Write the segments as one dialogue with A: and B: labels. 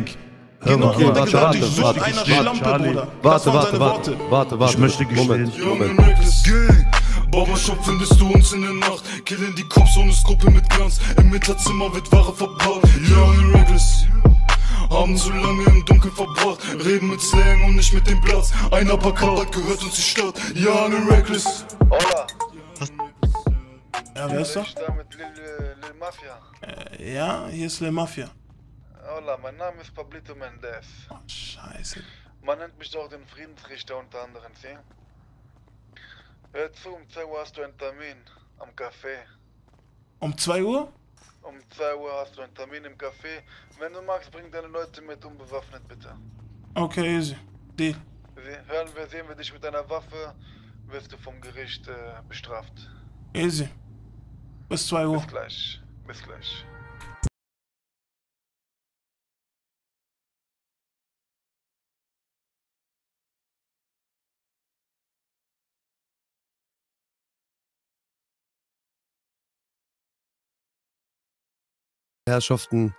A: Mike.
B: Hör mal, warte,
A: warte,
B: warte,
A: warte,
B: so
A: warte,
B: einer
A: warte,
B: Schlampe,
A: Charlie.
B: Bruder. Das
C: Warte,
B: waren
C: warte,
B: seine
C: warte,
B: Worte.
C: warte, warte.
A: Ich möchte gestehen.
C: Moment, Moment.
D: Gang. Barbershop findest du uns in der Nacht. Killen die Cops ohne Skrupel mit Glanz. Im Hinterzimmer wird Ware verbaut. Young and reckless. Haben zu lange im Dunkeln verbracht. Reden mit Slang und nicht mit dem Platz. Ein Uppercut gehört uns die Stadt. Young and reckless.
E: Hola,
B: Ja, wer ist da?
E: mit Lil, Lil Mafia.
B: Äh, Ja, hier ist Le Mafia.
E: Hola, mein Name ist Pablito Mendez.
B: Oh, scheiße.
E: Man nennt mich auch den Friedensrichter unter anderem, sie? Hör zu, um 2 Uhr hast du einen Termin am Café.
B: Um 2 Uhr?
E: Um 2 Uhr hast du einen Termin im Café. Wenn du magst, bring deine Leute mit unbewaffnet, bitte.
B: Okay, easy. Deal.
E: Hören wir, sehen wir dich mit einer Waffe, wirst du vom Gericht äh, bestraft.
B: Easy. Bis 2 Uhr.
E: Bis gleich. Bis gleich.
C: Herrschaften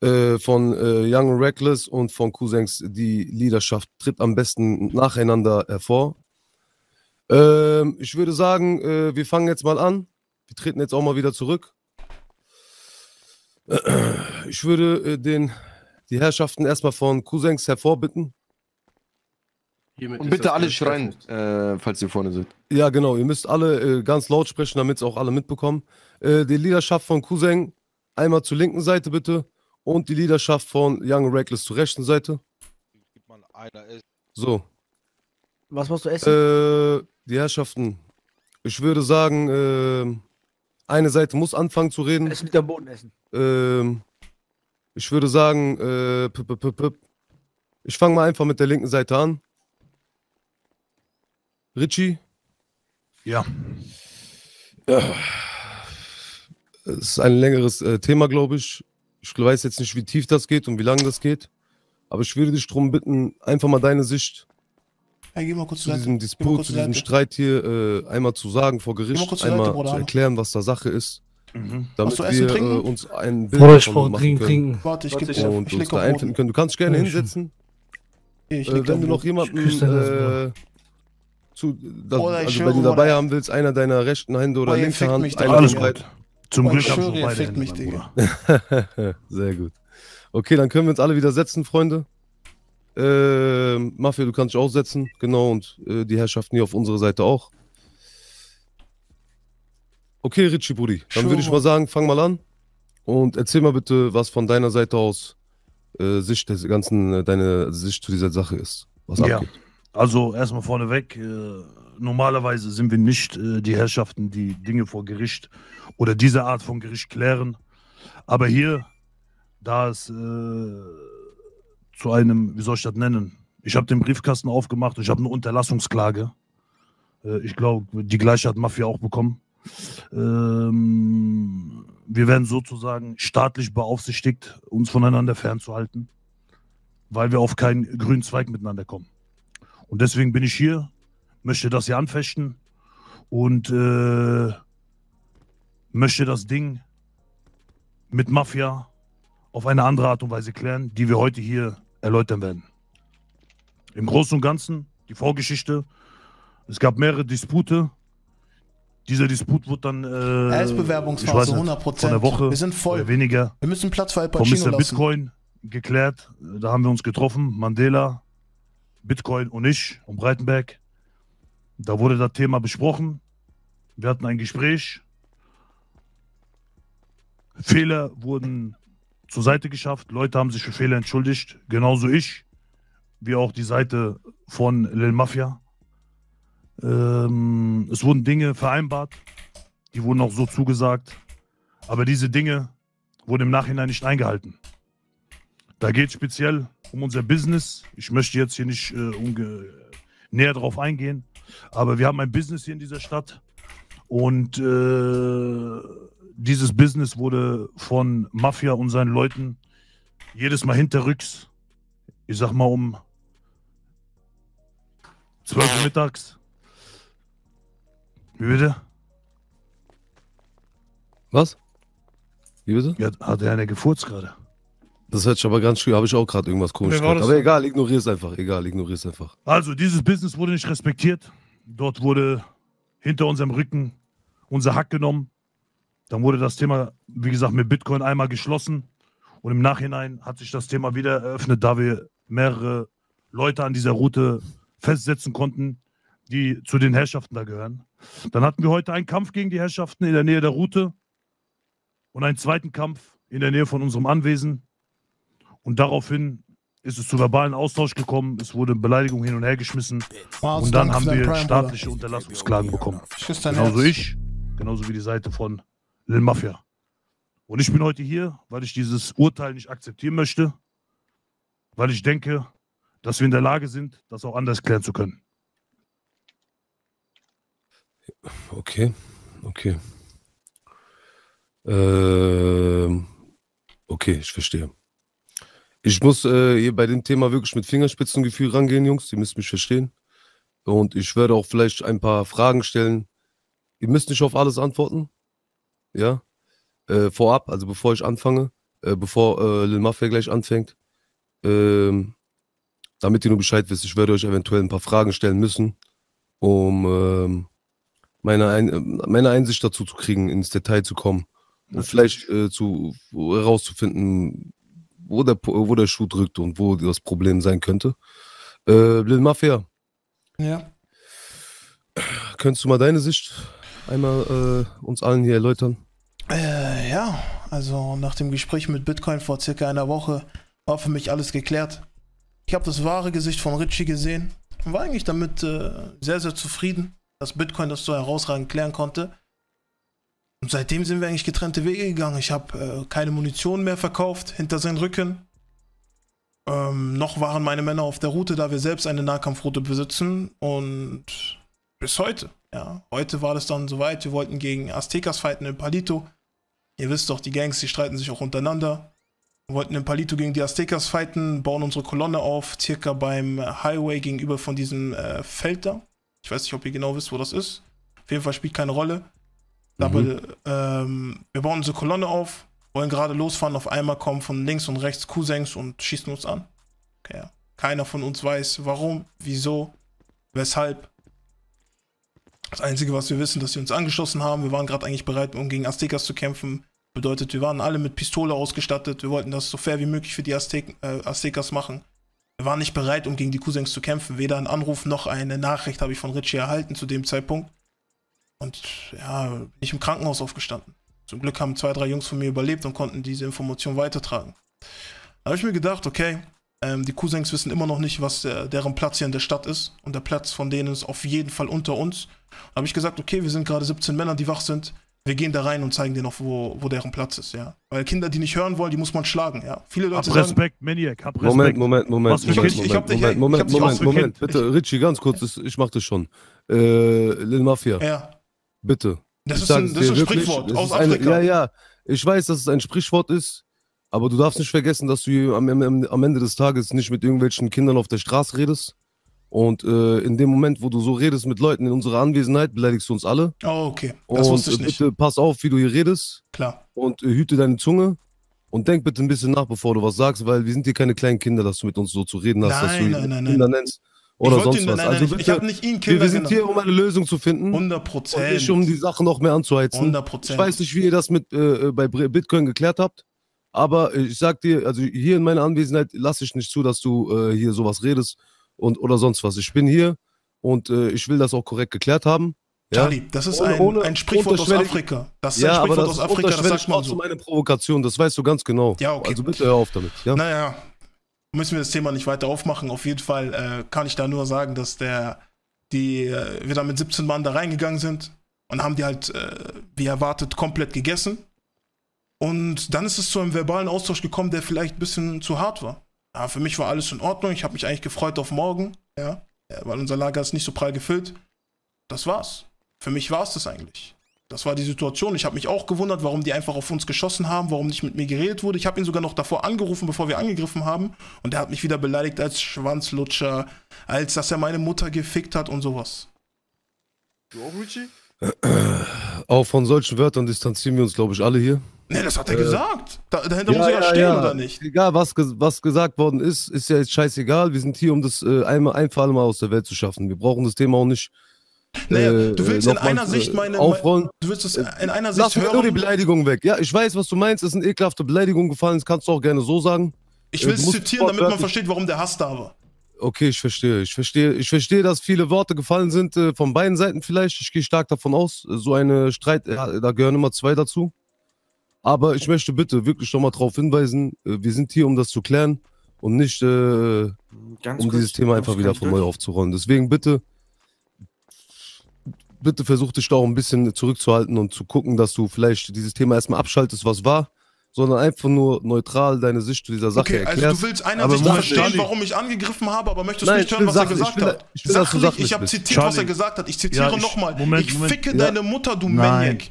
C: äh, von äh, Young Reckless und von Cousins, die Leaderschaft tritt am besten nacheinander hervor. Ähm, ich würde sagen, äh, wir fangen jetzt mal an. Wir treten jetzt auch mal wieder zurück. Ich würde äh, den, die Herrschaften erstmal von Cousins hervorbitten.
A: Hiermit
F: Und bitte alle schreien, äh, falls ihr vorne seid.
C: Ja, genau. Ihr müsst alle äh, ganz laut sprechen, damit es auch alle mitbekommen. Äh, die Leaderschaft von Cousin einmal zur linken Seite bitte und die Leaderschaft von Young Reckless zur rechten Seite. So.
G: Was musst du essen?
C: Äh, die Herrschaften. Ich würde sagen, äh, eine Seite muss anfangen zu reden.
G: Essen liegt am Boden essen.
C: Ähm, ich würde sagen, äh, p -p -p ich fange mal einfach mit der linken Seite an. Richie.
A: Ja.
C: Es ist ein längeres äh, Thema, glaube ich. Ich weiß jetzt nicht, wie tief das geht und wie lange das geht. Aber ich würde dich darum bitten, einfach mal deine Sicht
B: Hey, geh mal kurz
C: zu
B: Seite.
C: diesem Disput, zu
B: zur
C: diesem
B: Seite.
C: Streit hier äh, einmal zu sagen vor Gericht,
B: kurz zur Seite,
C: einmal
B: Bruder,
C: zu erklären, was da Sache ist,
A: Mhm.
C: damit
B: Hast du Essen,
C: wir äh,
B: Trinken?
C: uns ein Bild
G: Bruder, ich
C: machen
G: dringend
C: können
G: trinken.
B: Warte, ich
G: ich
C: und
B: Ich
C: uns
B: leg
C: da einfinden können. Du kannst dich gerne
G: schon.
C: hinsetzen.
B: Ich
C: Äh, wenn du noch jemanden äh, zu, da,
B: ich
C: also bei dir dabei haben willst, einer deiner rechten Hände oder
B: Boah, ihr
C: linke
B: fickt
C: Hand, einer.
A: Alles gut. Zum Glück
B: schwöre, ihr
A: beide Hände,
B: mich, Digga.
C: Sehr gut. Okay, dann können wir uns alle wieder setzen, Freunde. Äh, Mafia, du kannst dich auch setzen. Genau, und äh, die Herrschaften hier auf unserer Seite auch. Okay, Richie Brudi, dann würde ich mal sagen, fang mal an. Und erzähl mal bitte, was von deiner Seite aus äh, Sicht des ganzen, äh, deine Sicht zu dieser Sache ist. Was
A: Ja.
C: abgeht.
A: Also erstmal vorneweg, äh, normalerweise sind wir nicht äh, die Herrschaften, die Dinge vor Gericht oder diese Art von Gericht klären. Aber hier, da es äh, zu einem, wie soll ich das nennen? Ich habe den Briefkasten aufgemacht, ich habe eine Unterlassungsklage. Äh, ich glaube, die gleiche hat Mafia auch bekommen. Ähm, wir werden sozusagen staatlich beaufsichtigt, uns voneinander fernzuhalten, weil wir auf keinen grünen Zweig miteinander kommen. Und deswegen bin ich hier, möchte das hier anfechten und äh, möchte das Ding mit Mafia auf eine andere Art und Weise klären, die wir heute hier erläutern werden. Im Großen und Ganzen, die Vorgeschichte, es gab mehrere Dispute. Dieser Disput wurde dann äh,
B: Er ist
A: ich
B: Bewerbungsphase,
A: weiß nicht,
B: 100
A: von der Woche
B: Wir sind voll.
A: weniger
B: Wir müssen Platz für Al
A: von
B: Pacino
A: Mr.
B: lassen.
A: Bitcoin geklärt. Da haben wir uns getroffen, Mandela, Bitcoin und ich und Breitenberg. Da wurde das Thema besprochen. Wir hatten ein Gespräch. Fehler wurden zur Seite geschafft. Leute haben sich für Fehler entschuldigt. Genauso ich, wie auch die Seite von Lil Mafia. Ähm, es wurden Dinge vereinbart. Die wurden auch so zugesagt. Aber diese Dinge wurden im Nachhinein nicht eingehalten. Da geht es speziell um unser Business. Ich möchte jetzt hier nicht äh, näher drauf eingehen, aber wir haben ein Business hier in dieser Stadt und äh, dieses Business wurde von Mafia und seinen Leuten jedes Mal hinterrücks, ich sag mal um 12 Uhr mittags. Wie bitte?
C: Was? Wie bitte?
A: Ja, hat er eine gefurzt gerade?
C: Das hört sich aber ganz schön, habe ich auch gerade irgendwas komisch gehört.
B: das
C: Aber egal, ignorier es einfach. Egal, ignorier es einfach.
A: Also, dieses Business wurde nicht respektiert. Dort wurde hinter unserem Rücken unser Hack genommen. Dann wurde das Thema, wie gesagt, mit Bitcoin einmal geschlossen. Und im Nachhinein hat sich das Thema wieder eröffnet, da wir mehrere Leute an dieser Route festsetzen konnten, die zu den Herrschaften da gehören. Dann hatten wir heute einen Kampf gegen die Herrschaften in der Nähe der Route und einen zweiten Kampf in der Nähe von unserem Anwesen. Und daraufhin ist es zu verbalen Austausch gekommen, es wurde Beleidigung hin und her geschmissen
B: Mars,
A: und dann haben wir
B: Prime,
A: staatliche Unterlassungsklagen bekommen. Genauso
B: Herz.
A: ich, genauso wie die Seite von Lil Mafia. Und ich bin heute hier, weil ich dieses Urteil nicht akzeptieren möchte, weil ich denke, dass wir in der Lage sind, das auch anders klären zu können.
C: Okay, okay. Ähm, okay, ich verstehe. Ich muss äh, hier bei dem Thema wirklich mit Fingerspitzengefühl rangehen, Jungs. Ihr müsst mich verstehen. Und ich werde auch vielleicht ein paar Fragen stellen. Ihr müsst nicht auf alles antworten. Ja. Äh, vorab, also bevor ich anfange, äh, bevor äh, Lil Mafia gleich anfängt. Ähm, damit ihr nur Bescheid wisst, ich werde euch eventuell ein paar Fragen stellen müssen, um ähm, meine, Ein meine Einsicht dazu zu kriegen, ins Detail zu kommen und vielleicht äh, zu herauszufinden, wo der, wo der Schuh drückt und wo das Problem sein könnte. Äh, Lil Mafia,
B: Ja.
C: könntest du mal deine Sicht einmal äh, uns allen hier erläutern?
B: Äh, ja, also nach dem Gespräch mit Bitcoin vor circa einer Woche war für mich alles geklärt. Ich habe das wahre Gesicht von Richie gesehen und war eigentlich damit äh, sehr, sehr zufrieden, dass Bitcoin das so herausragend klären konnte. Und seitdem sind wir eigentlich getrennte Wege gegangen. Ich habe äh, keine Munition mehr verkauft hinter seinen Rücken. Ähm, noch waren meine Männer auf der Route, da wir selbst eine Nahkampfroute besitzen. Und bis heute, ja. Heute war das dann soweit. Wir wollten gegen Aztecas fighten in Palito. Ihr wisst doch, die Gangs, die streiten sich auch untereinander. Wir wollten in Palito gegen die Aztecas fighten, bauen unsere Kolonne auf, circa beim Highway gegenüber von diesem äh, Feld da. Ich weiß nicht, ob ihr genau wisst, wo das ist. Auf jeden Fall spielt keine Rolle. Aber ähm, wir bauen unsere Kolonne auf, wollen gerade losfahren, auf einmal kommen von links und rechts Cousins und schießen uns an. Okay, ja. Keiner von uns weiß, warum, wieso, weshalb. Das Einzige, was wir wissen, dass sie uns angeschossen haben. Wir waren gerade eigentlich bereit, um gegen Aztecas zu kämpfen. Bedeutet, wir waren alle mit Pistole ausgestattet. Wir wollten das so fair wie möglich für die Aztek äh, Aztecas machen. Wir waren nicht bereit, um gegen die Cousins zu kämpfen. Weder ein Anruf noch eine Nachricht habe ich von Richie erhalten zu dem Zeitpunkt. Und ja, bin ich im Krankenhaus aufgestanden. Zum Glück haben zwei, drei Jungs von mir überlebt und konnten diese Information weitertragen. Da habe ich mir gedacht, okay, ähm, die Cousins wissen immer noch nicht, was der, deren Platz hier in der Stadt ist. Und der Platz von denen ist auf jeden Fall unter uns. Da habe ich gesagt, okay, wir sind gerade 17 Männer, die wach sind. Wir gehen da rein und zeigen denen auch, wo, wo deren Platz ist, ja. Weil Kinder, die nicht hören wollen, die muss man schlagen, ja. Viele
A: Hab
B: Leute sagen,
A: Respekt, Maniac, hab Respekt.
C: Moment, Moment, Moment,
A: Was
C: Moment?
B: Ich hab dich-
C: Moment,
B: ich
C: Moment,
B: hab dich
C: Moment,
B: auch für
C: Moment,
A: Kind.
C: bitte, Richie, ganz kurz, das, ich mach das schon. Äh, Lil Mafia,
B: ja,
C: bitte.
B: das
C: Ich
B: ist ein, das ist ein
C: wirklich,
B: Sprichwort aus
C: ist eine-
B: Afrika.
C: Ja, ja, ich weiß, dass es ein Sprichwort ist, aber du darfst nicht vergessen, dass du hier am, am, am Ende des Tages nicht mit irgendwelchen Kindern auf der Straße redest. Und äh, in dem Moment, wo du so redest mit Leuten in unserer Anwesenheit, beleidigst du uns alle.
B: Oh, okay. Das
C: und
B: wusste ich
C: äh,
B: nicht.
C: bitte pass auf, wie du hier redest
B: Klar.
C: und äh, hüte deine Zunge. Und denk bitte ein bisschen nach, bevor du was sagst, weil wir sind hier keine kleinen Kinder, dass du mit uns so zu reden hast, dass du
B: Nein, nein, nein,
C: Kinder
B: nein.
C: nennst oder
B: ich
C: sonst
B: ihn,
C: was.
B: nein, nein,
C: also
B: nein, ich
C: bitte,
B: habe nicht ihn
C: wir,
B: Kinder
C: wir sind hier, um eine Lösung zu finden.
B: 100
C: Und
B: Prozent.
C: nicht, um die Sache noch mehr anzuheizen.
B: 100
C: Ich
B: Prozent.
C: weiß nicht, wie ihr das mit äh, bei Bre- Bitcoin geklärt habt, aber ich sag dir, also hier in meiner Anwesenheit lasse ich nicht zu, dass du äh, hier sowas redest und oder sonst was. Ich bin hier und äh, ich will das auch korrekt geklärt haben. Ja,
B: Charlie, das ist
C: Ohne-
B: ein,
C: ohne
B: ein Sprichwort aus Afrika. Das ist
C: ja
B: ein
C: aber
B: Sprichwort
C: das
B: aus
C: ist
B: Afrika, das sagt man so.
C: eine Provokation, das weißt du ganz genau.
B: Ja, okay.
C: Also bitte hör auf damit. Ja?
B: Naja, müssen wir das Thema nicht weiter aufmachen. Auf jeden Fall äh, kann ich da nur sagen, dass der, die, äh, wir da mit 17 Mann da reingegangen sind und haben die halt, äh, wie erwartet, komplett gegessen. Und dann ist es zu einem verbalen Austausch gekommen, der vielleicht ein bisschen zu hart war. Ja, für mich war alles in Ordnung. Ich habe mich eigentlich gefreut auf morgen, ja, weil unser Lager ist nicht so prall gefüllt. Das war's. Für mich war es das eigentlich. Das war die Situation. Ich habe mich auch gewundert, warum die einfach auf uns geschossen haben, warum nicht mit mir geredet wurde. Ich habe ihn sogar noch davor angerufen, bevor wir angegriffen haben. Und er hat mich wieder beleidigt als Schwanzlutscher, als dass er meine Mutter gefickt hat und sowas.
F: Du auch, Richie?
C: Auch von solchen Wörtern distanzieren wir uns, glaube ich, alle hier.
B: Nee, das hat er
C: Äh,
B: gesagt. Da, dahinter muss er ja stehen, oder nicht?
C: Egal, was, was gesagt worden ist, ist ja jetzt scheißegal. Wir sind hier, um das äh, einmal ein für alle Mal aus der Welt zu schaffen. Wir brauchen das Thema auch nicht.
B: Naja,
C: äh,
B: du willst
C: äh,
B: in
C: nochmals,
B: einer Sicht
C: äh,
B: meine.
C: aufrollen.
B: Du willst es in einer
C: Lass
B: Sicht
C: mir nur die
B: hören.
C: Beleidigung weg. Ja, ich weiß, was du meinst. Es sind ekelhafte Beleidigungen gefallen. Das kannst du auch gerne so sagen.
B: Ich will
C: äh, du
B: es zitieren, damit man versteht, warum der Hass da war.
C: Okay, ich verstehe. Ich verstehe, ich verstehe, dass viele Worte gefallen sind, äh, von beiden Seiten vielleicht. Ich gehe stark davon aus. Äh, So eine Streit, äh, da gehören immer zwei dazu. Aber ich möchte bitte wirklich nochmal darauf hinweisen, äh, wir sind hier, um das zu klären und nicht, äh,
F: Ganz
C: um
F: kurz,
C: dieses Thema einfach wieder von neu aufzurollen. Deswegen bitte, bitte versuch dich da auch ein bisschen zurückzuhalten und zu gucken, dass du vielleicht dieses Thema erstmal abschaltest, was war, sondern einfach nur neutral deine Sicht zu dieser Sache
B: Okay, also
C: erklärst.
B: du willst einer
A: Moment,
B: verstehen,
A: Charlie.
B: warum ich angegriffen habe, aber möchtest
C: Nein,
B: nicht
C: ich
B: hören, was er
C: sachlich,
B: gesagt
C: ich will-
B: hat.
C: ich will,
B: Sachlich,
C: sachlich
B: ich habe zitiert, was er
A: Charlie.
B: gesagt hat. Ich zitiere
A: Ja, ich-
B: nochmal.
A: Moment,
B: Ich
A: Moment.
B: ficke
C: Ja.
B: deine Mutter, du. Maniac.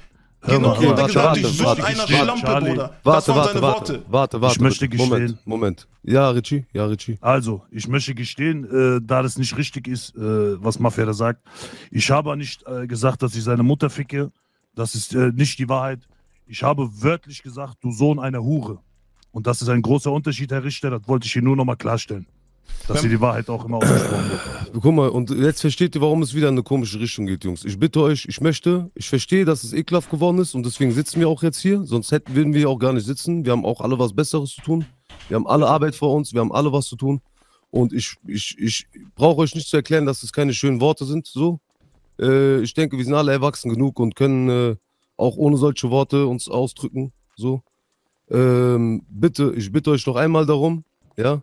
A: Hör
B: Genau
A: mal,
B: er
C: warte,
B: gesagt,
C: warte,
B: ich Sohn
C: warte,
B: einer
A: warte,
B: Schlampe,
A: Charlie.
B: Bruder. Das
C: Warte,
B: waren
C: warte, warte,
B: Worte.
C: warte, warte.
A: möchte
C: bitte. Moment,
A: gestehen.
C: Moment. Ja, Richie, ja, Richie.
A: Also, ich möchte gestehen, äh, da das nicht richtig ist, äh, was Mafia da sagt. Ich habe nicht äh, gesagt, dass ich seine Mutter ficke. Das ist äh, nicht die Wahrheit. Ich habe wörtlich gesagt, du Sohn einer Hure. Und das ist ein großer Unterschied, Herr Richter. Das wollte ich hier nur nochmal klarstellen. Dass hier die Wahrheit auch immer ausgesprochen wird.
C: Guck mal, und jetzt versteht ihr, warum es wieder in eine komische Richtung geht, Jungs. Ich bitte euch, ich möchte, ich verstehe, dass es ekelhaft geworden ist und deswegen sitzen wir auch jetzt hier. Sonst hätten, würden wir auch gar nicht sitzen. Wir haben auch alle was Besseres zu tun. Wir haben alle Arbeit vor uns, wir haben alle was zu tun. Und ich, ich, ich brauche euch nicht zu erklären, dass es keine schönen Worte sind. So. Äh, ich denke, wir sind alle erwachsen genug und können äh, auch ohne solche Worte uns ausdrücken. So. Ähm, bitte, ich bitte euch noch einmal darum, ja.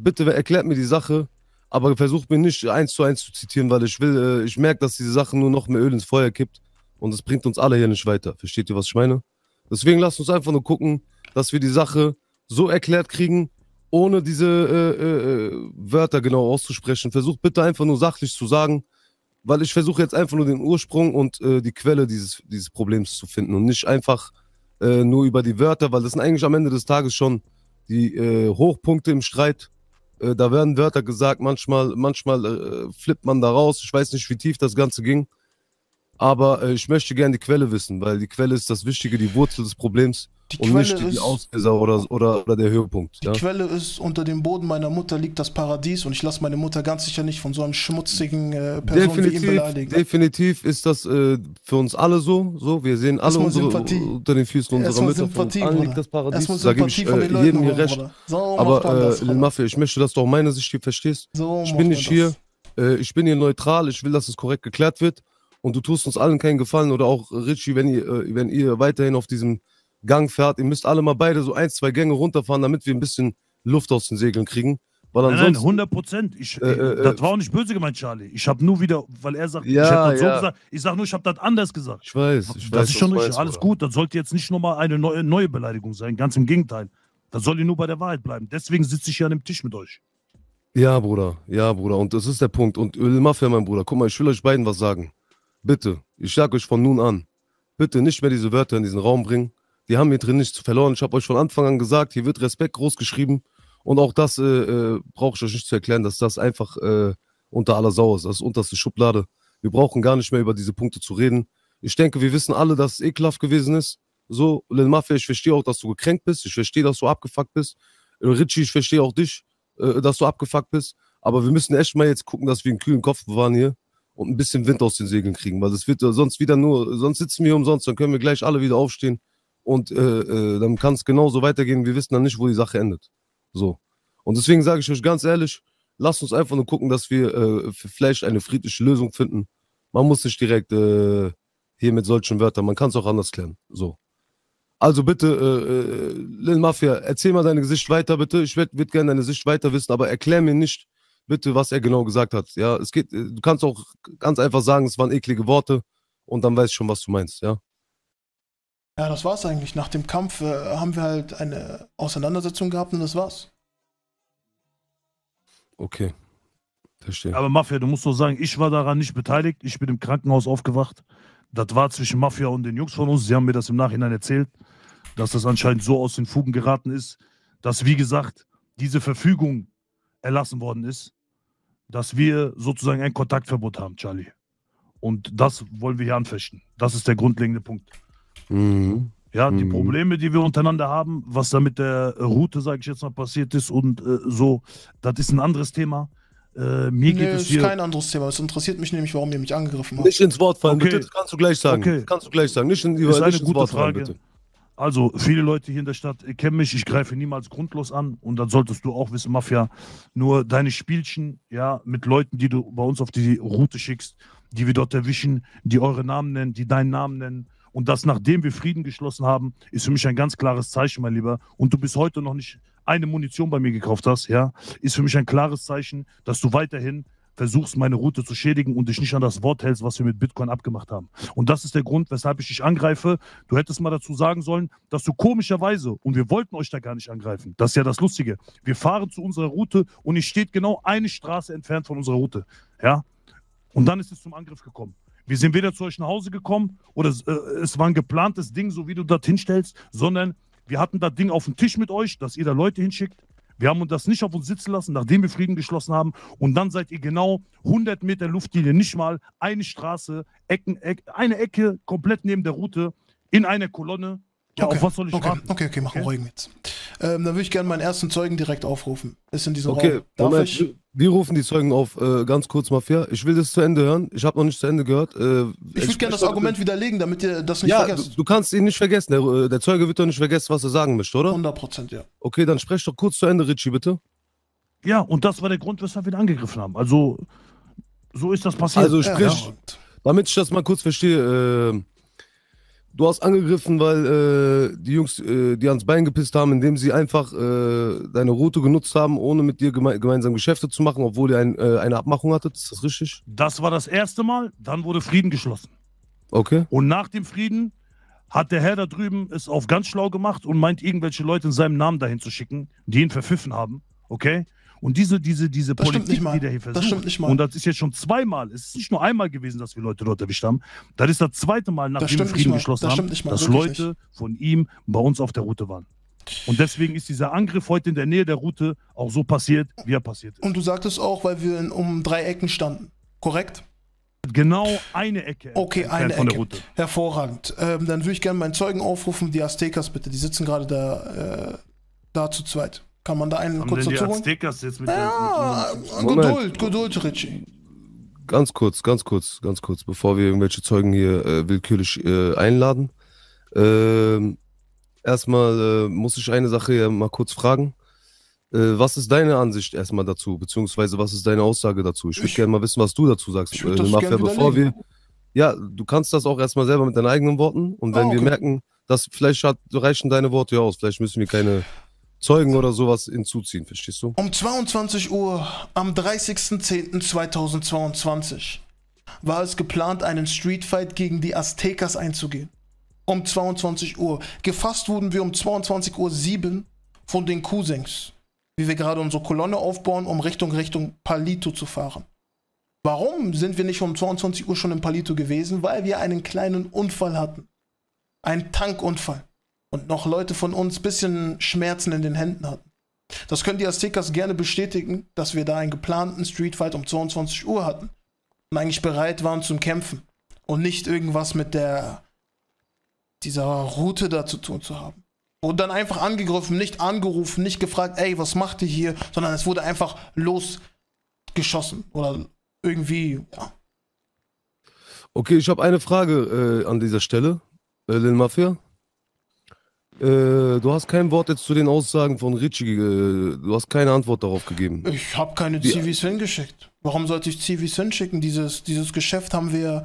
C: Bitte erklärt mir die Sache, aber versucht mir nicht eins zu eins zu zitieren, weil ich will, äh, ich merke, dass diese Sache nur noch mehr Öl ins Feuer kippt und es bringt uns alle hier nicht weiter. Versteht ihr, was ich meine? Deswegen lasst uns einfach nur gucken, dass wir die Sache so erklärt kriegen, ohne diese äh, äh, Wörter genau auszusprechen. Versucht bitte einfach nur sachlich zu sagen, weil ich versuche jetzt einfach nur den Ursprung und äh, die Quelle dieses, dieses Problems zu finden und nicht einfach äh, nur über die Wörter, weil das sind eigentlich am Ende des Tages schon die äh, Hochpunkte im Streit. Äh, da werden Wörter gesagt, manchmal, manchmal äh, flippt man da raus. Ich weiß nicht, wie tief das Ganze ging. Aber äh, ich möchte gerne die Quelle wissen, weil die Quelle ist das Wichtige, die Wurzel des Problems
B: Die
C: und
B: Quelle,
C: nicht die
B: ist,
C: Auslöser oder, oder, oder der Höhepunkt.
B: die
C: Ja?
B: Quelle ist, unter dem Boden meiner Mutter liegt das Paradies und ich lasse meine Mutter ganz sicher nicht von so einem schmutzigen äh, Person wie ihm
C: Definitiv,
B: beleidigen.
C: definitiv ist das äh, für uns alle so. so. Wir sehen alle unsere,
B: Sympathie.
C: unter den Füßen unserer
B: Erstmal
C: Mütter. Von
B: Sympathie,
C: allen
B: Bruder.
C: liegt das Paradies.
B: Erstmal
C: Da gebe ich
B: Sympathie von den
C: äh, jedem hier recht.
B: So
C: Aber äh. Mafia, ich möchte, dass du auch meine Sicht hier verstehst.
B: So
C: Ich bin nicht hier, äh, ich bin hier neutral, ich will, dass es korrekt geklärt wird. Und du tust uns allen keinen Gefallen oder auch Richie, wenn ihr, äh, wenn ihr weiterhin auf diesem Gang fährt, ihr müsst alle mal beide so ein, zwei Gänge runterfahren, damit wir ein bisschen Luft aus den Segeln kriegen. Weil
A: Nein, nein,
C: ansonsten.
A: 100 Prozent.
C: Äh, äh,
A: das war auch nicht böse gemeint, Charlie. Ich habe nur wieder, weil er sagt,
C: Ja,
A: ich hätte das so
C: ja.
A: gesagt. Ich sage nur, ich habe das anders gesagt.
C: ich weiß, ich weiß.
A: das ist schon richtig, alles
C: Bruder.
A: gut. Das sollte jetzt nicht nochmal eine neue, neue Beleidigung sein. Ganz im Gegenteil. Das soll ja nur bei der Wahrheit bleiben. Deswegen sitze ich hier an dem Tisch mit euch.
C: Ja, Bruder, ja, Bruder, und das ist der Punkt. Und Lil Mafia, mein Bruder, guck mal, ich will euch beiden was sagen. Bitte, ich sag euch von nun an, bitte nicht mehr diese Wörter in diesen Raum bringen. Die haben hier drin nichts verloren. Ich habe euch von Anfang an gesagt, hier wird Respekt groß geschrieben. Und auch das äh, äh, brauche ich euch nicht zu erklären, dass das einfach äh, unter aller Sau ist. Das ist unterste Schublade. Wir brauchen gar nicht mehr über diese Punkte zu reden. Ich denke, wir wissen alle, dass es ekelhaft gewesen ist. So, Lil Mafia, ich verstehe auch, dass du gekränkt bist. Ich verstehe, dass du abgefuckt bist. Äh, Richie, ich verstehe auch dich, äh, dass du abgefuckt bist. Aber wir müssen echt mal jetzt gucken, dass wir einen kühlen Kopf bewahren hier und ein bisschen Wind aus den Segeln kriegen, weil das wird sonst wieder nur, sonst sitzen wir umsonst, dann können wir gleich alle wieder aufstehen und äh, äh, dann kann es genauso weitergehen. Wir wissen dann nicht, wo die Sache endet. So. Und deswegen sage ich euch ganz ehrlich, lasst uns einfach nur gucken, dass wir äh, vielleicht eine friedliche Lösung finden. Man muss nicht direkt äh, hier mit solchen Wörtern, man kann es auch anders klären. So. Also bitte, äh, äh, Lil Mafia, erzähl mal deine Sicht weiter, bitte. Ich würde würd gerne deine Sicht weiter wissen, aber erklär mir nicht, bitte, was er genau gesagt hat. Ja, es geht, äh, du kannst auch ganz einfach sagen, es waren eklige Worte und dann weiß ich schon, was du meinst, ja.
B: Ja, das war's eigentlich. Nach dem Kampf äh, haben wir halt eine Auseinandersetzung gehabt und das war's.
C: Okay. Verstehe.
A: Aber Mafia, du musst so sagen, ich war daran nicht beteiligt. Ich bin im Krankenhaus aufgewacht. Das war zwischen Mafia und den Jungs von uns. Sie haben mir das im Nachhinein erzählt, dass das anscheinend so aus den Fugen geraten ist, dass, wie gesagt, diese Verfügung erlassen worden ist, dass wir sozusagen ein Kontaktverbot haben, Charlie. Und das wollen wir hier anfechten. Das ist der grundlegende Punkt.
C: Mhm.
A: Ja, die
C: Mhm.
A: Probleme, die wir untereinander haben, was da mit der Route, sage ich jetzt mal, passiert ist und äh, so, das ist ein anderes Thema. Äh, mir
B: Nee,
A: geht es
B: ist
A: hier.
B: kein anderes Thema. Es interessiert mich nämlich, warum ihr mich angegriffen habt.
C: Nicht ins Wort fallen,
A: Okay.
C: bitte. Das kannst du gleich sagen.
A: Okay.
C: Das kannst du gleich sagen. Nicht, in,
A: Ist
C: nicht
A: eine
C: ins
A: gute
C: Wort fallen,
A: Frage.
C: bitte.
A: Also, viele Leute hier in der Stadt kennen mich. Ich greife niemals grundlos an. Und das solltest du auch wissen, Mafia. Nur deine Spielchen, ja, mit Leuten, die du bei uns auf die Route schickst, die wir dort erwischen, die eure Namen nennen, die deinen Namen nennen. Und das, nachdem wir Frieden geschlossen haben, ist für mich ein ganz klares Zeichen, mein Lieber. Und du bis heute noch nicht eine Munition bei mir gekauft hast, ja, ist für mich ein klares Zeichen, dass du weiterhin versuchst, meine Route zu schädigen und dich nicht an das Wort hältst, was wir mit Bitcoin abgemacht haben. Und das ist der Grund, weshalb ich dich angreife. Du hättest mal dazu sagen sollen, dass du komischerweise, und wir wollten euch da gar nicht angreifen, das ist ja das Lustige, wir fahren zu unserer Route und ihr steht genau eine Straße entfernt von unserer Route. Ja? Und dann ist es zum Angriff gekommen. Wir sind weder zu euch nach Hause gekommen oder es, äh, es war ein geplantes Ding, so wie du das hinstellst, sondern wir hatten das Ding auf dem Tisch mit euch, dass ihr da Leute hinschickt. Wir haben uns das nicht auf uns sitzen lassen, nachdem wir Frieden geschlossen haben. Und dann seid ihr genau 100 Meter Luftlinie, nicht mal eine Straße, Ecken, Eck, eine Ecke komplett neben der Route in einer Kolonne. Ja,
B: okay.
A: auf was soll ich
B: okay.
A: warten?
B: okay, okay, mach
A: Okay.
B: ruhig jetzt. Ähm, dann würde ich gerne meinen ersten Zeugen direkt aufrufen. Ist in diesem
C: Okay,
B: Raum. Darf
C: Moment,
B: ich?
C: Wir- rufen die Zeugen auf, äh, ganz kurz, Mafia. Ich will das zu Ende hören. Ich habe noch nicht zu Ende gehört. Äh,
B: Ich würde gerne das Argument widerlegen, damit ihr das nicht
C: Ja, du,
B: vergesst.
C: du kannst ihn nicht vergessen. Der, äh, der Zeuge wird doch nicht vergessen, was er sagen möchte, oder?
B: 100 Prozent, ja.
C: Okay, dann sprech doch kurz zu Ende, Richie, bitte.
A: Ja, und das war der Grund, weshalb wir ihn angegriffen haben. Also, so ist das passiert.
C: Also
B: Ja,
C: sprich,
B: ja.
C: damit ich das mal kurz verstehe, äh, du hast angegriffen, weil äh, die Jungs äh, dir ans Bein gepisst haben, indem sie einfach äh, deine Route genutzt haben, ohne mit dir geme gemeinsam Geschäfte zu machen, obwohl ihr ein, äh, eine Abmachung hattet. Ist das richtig?
A: das war das erste Mal, dann wurde Frieden geschlossen.
C: Okay.
A: Und nach dem Frieden hat der Herr da drüben es auf ganz schlau gemacht und meint, irgendwelche Leute in seinem Namen dahin zu schicken, die ihn verpfiffen haben. Okay? Und diese, diese, diese
B: Das
A: Politik,
B: nicht mal.
A: die der hier
B: Das
A: versucht,
B: stimmt nicht mal.
A: und das ist jetzt schon zweimal, es ist nicht nur einmal gewesen, dass wir Leute dort erwischt haben, das ist das zweite Mal, nachdem wir
B: nicht
A: Frieden geschlossen
B: Das
A: haben,
B: nicht
A: dass
B: wirklich
A: Leute von ihm bei uns auf der Route waren. Und deswegen ist dieser Angriff heute in der Nähe der Route auch so passiert, wie er passiert ist.
B: Und du sagtest auch, weil wir in, um drei Ecken standen. Korrekt?
A: Genau eine Ecke
B: Okay, eine
A: von der
B: Ecke.
A: Route.
B: Hervorragend. Ähm, dann würde ich gerne meinen Zeugen aufrufen, die Aztecas bitte. Die sitzen gerade da, äh, da zu zweit. Kann man da einen
A: Haben
B: kurz dazu holen?
A: Aztecas jetzt mit
B: Ja,
A: der,
C: Moment.
B: Geduld, Geduld, Richie.
C: Ganz kurz, ganz kurz, ganz kurz, bevor wir irgendwelche Zeugen hier äh, willkürlich äh, einladen. Ähm, erstmal äh, muss ich eine Sache mal kurz fragen. Äh, was ist deine Ansicht erstmal dazu, beziehungsweise was ist deine Aussage dazu? Ich würde gerne mal wissen, was du dazu sagst,
B: Ich
C: äh,
B: das
C: Mafia, bevor wir. Ja, du kannst das auch erstmal selber mit deinen eigenen Worten. Und wenn wir
B: okay.
C: merken, dass vielleicht hat, reichen deine Worte ja aus, vielleicht müssen wir keine Zeugen oder sowas hinzuziehen, verstehst du?
B: Um 22 Uhr am 30.10.2022 war es geplant, einen Streetfight gegen die Aztecas einzugehen. Um 22 Uhr. Gefasst wurden wir um 22.07 Uhr von den Cousins, wie wir gerade unsere Kolonne aufbauen, um Richtung Richtung Palito zu fahren. Warum sind wir nicht um 22 Uhr schon in Palito gewesen? Weil wir einen kleinen Unfall hatten. Einen Tankunfall. Und noch Leute von uns bisschen Schmerzen in den Händen hatten. Das können die Aztecas gerne bestätigen, dass wir da einen geplanten Streetfight um 22 Uhr hatten und eigentlich bereit waren zum Kämpfen und nicht irgendwas mit der dieser Route da zu tun zu haben. Wurde dann einfach angegriffen, nicht angerufen, nicht gefragt, ey, was macht ihr hier, sondern es wurde einfach losgeschossen oder irgendwie, ja.
C: Okay, ich habe eine Frage äh, an dieser Stelle, äh, Lil Mafia. Äh, du hast kein Wort jetzt zu den Aussagen von Richie, äh, du hast keine Antwort darauf gegeben.
B: Ich habe keine
C: Wie-
B: CVs hingeschickt. Warum sollte ich CVs hinschicken? Dieses, dieses Geschäft haben wir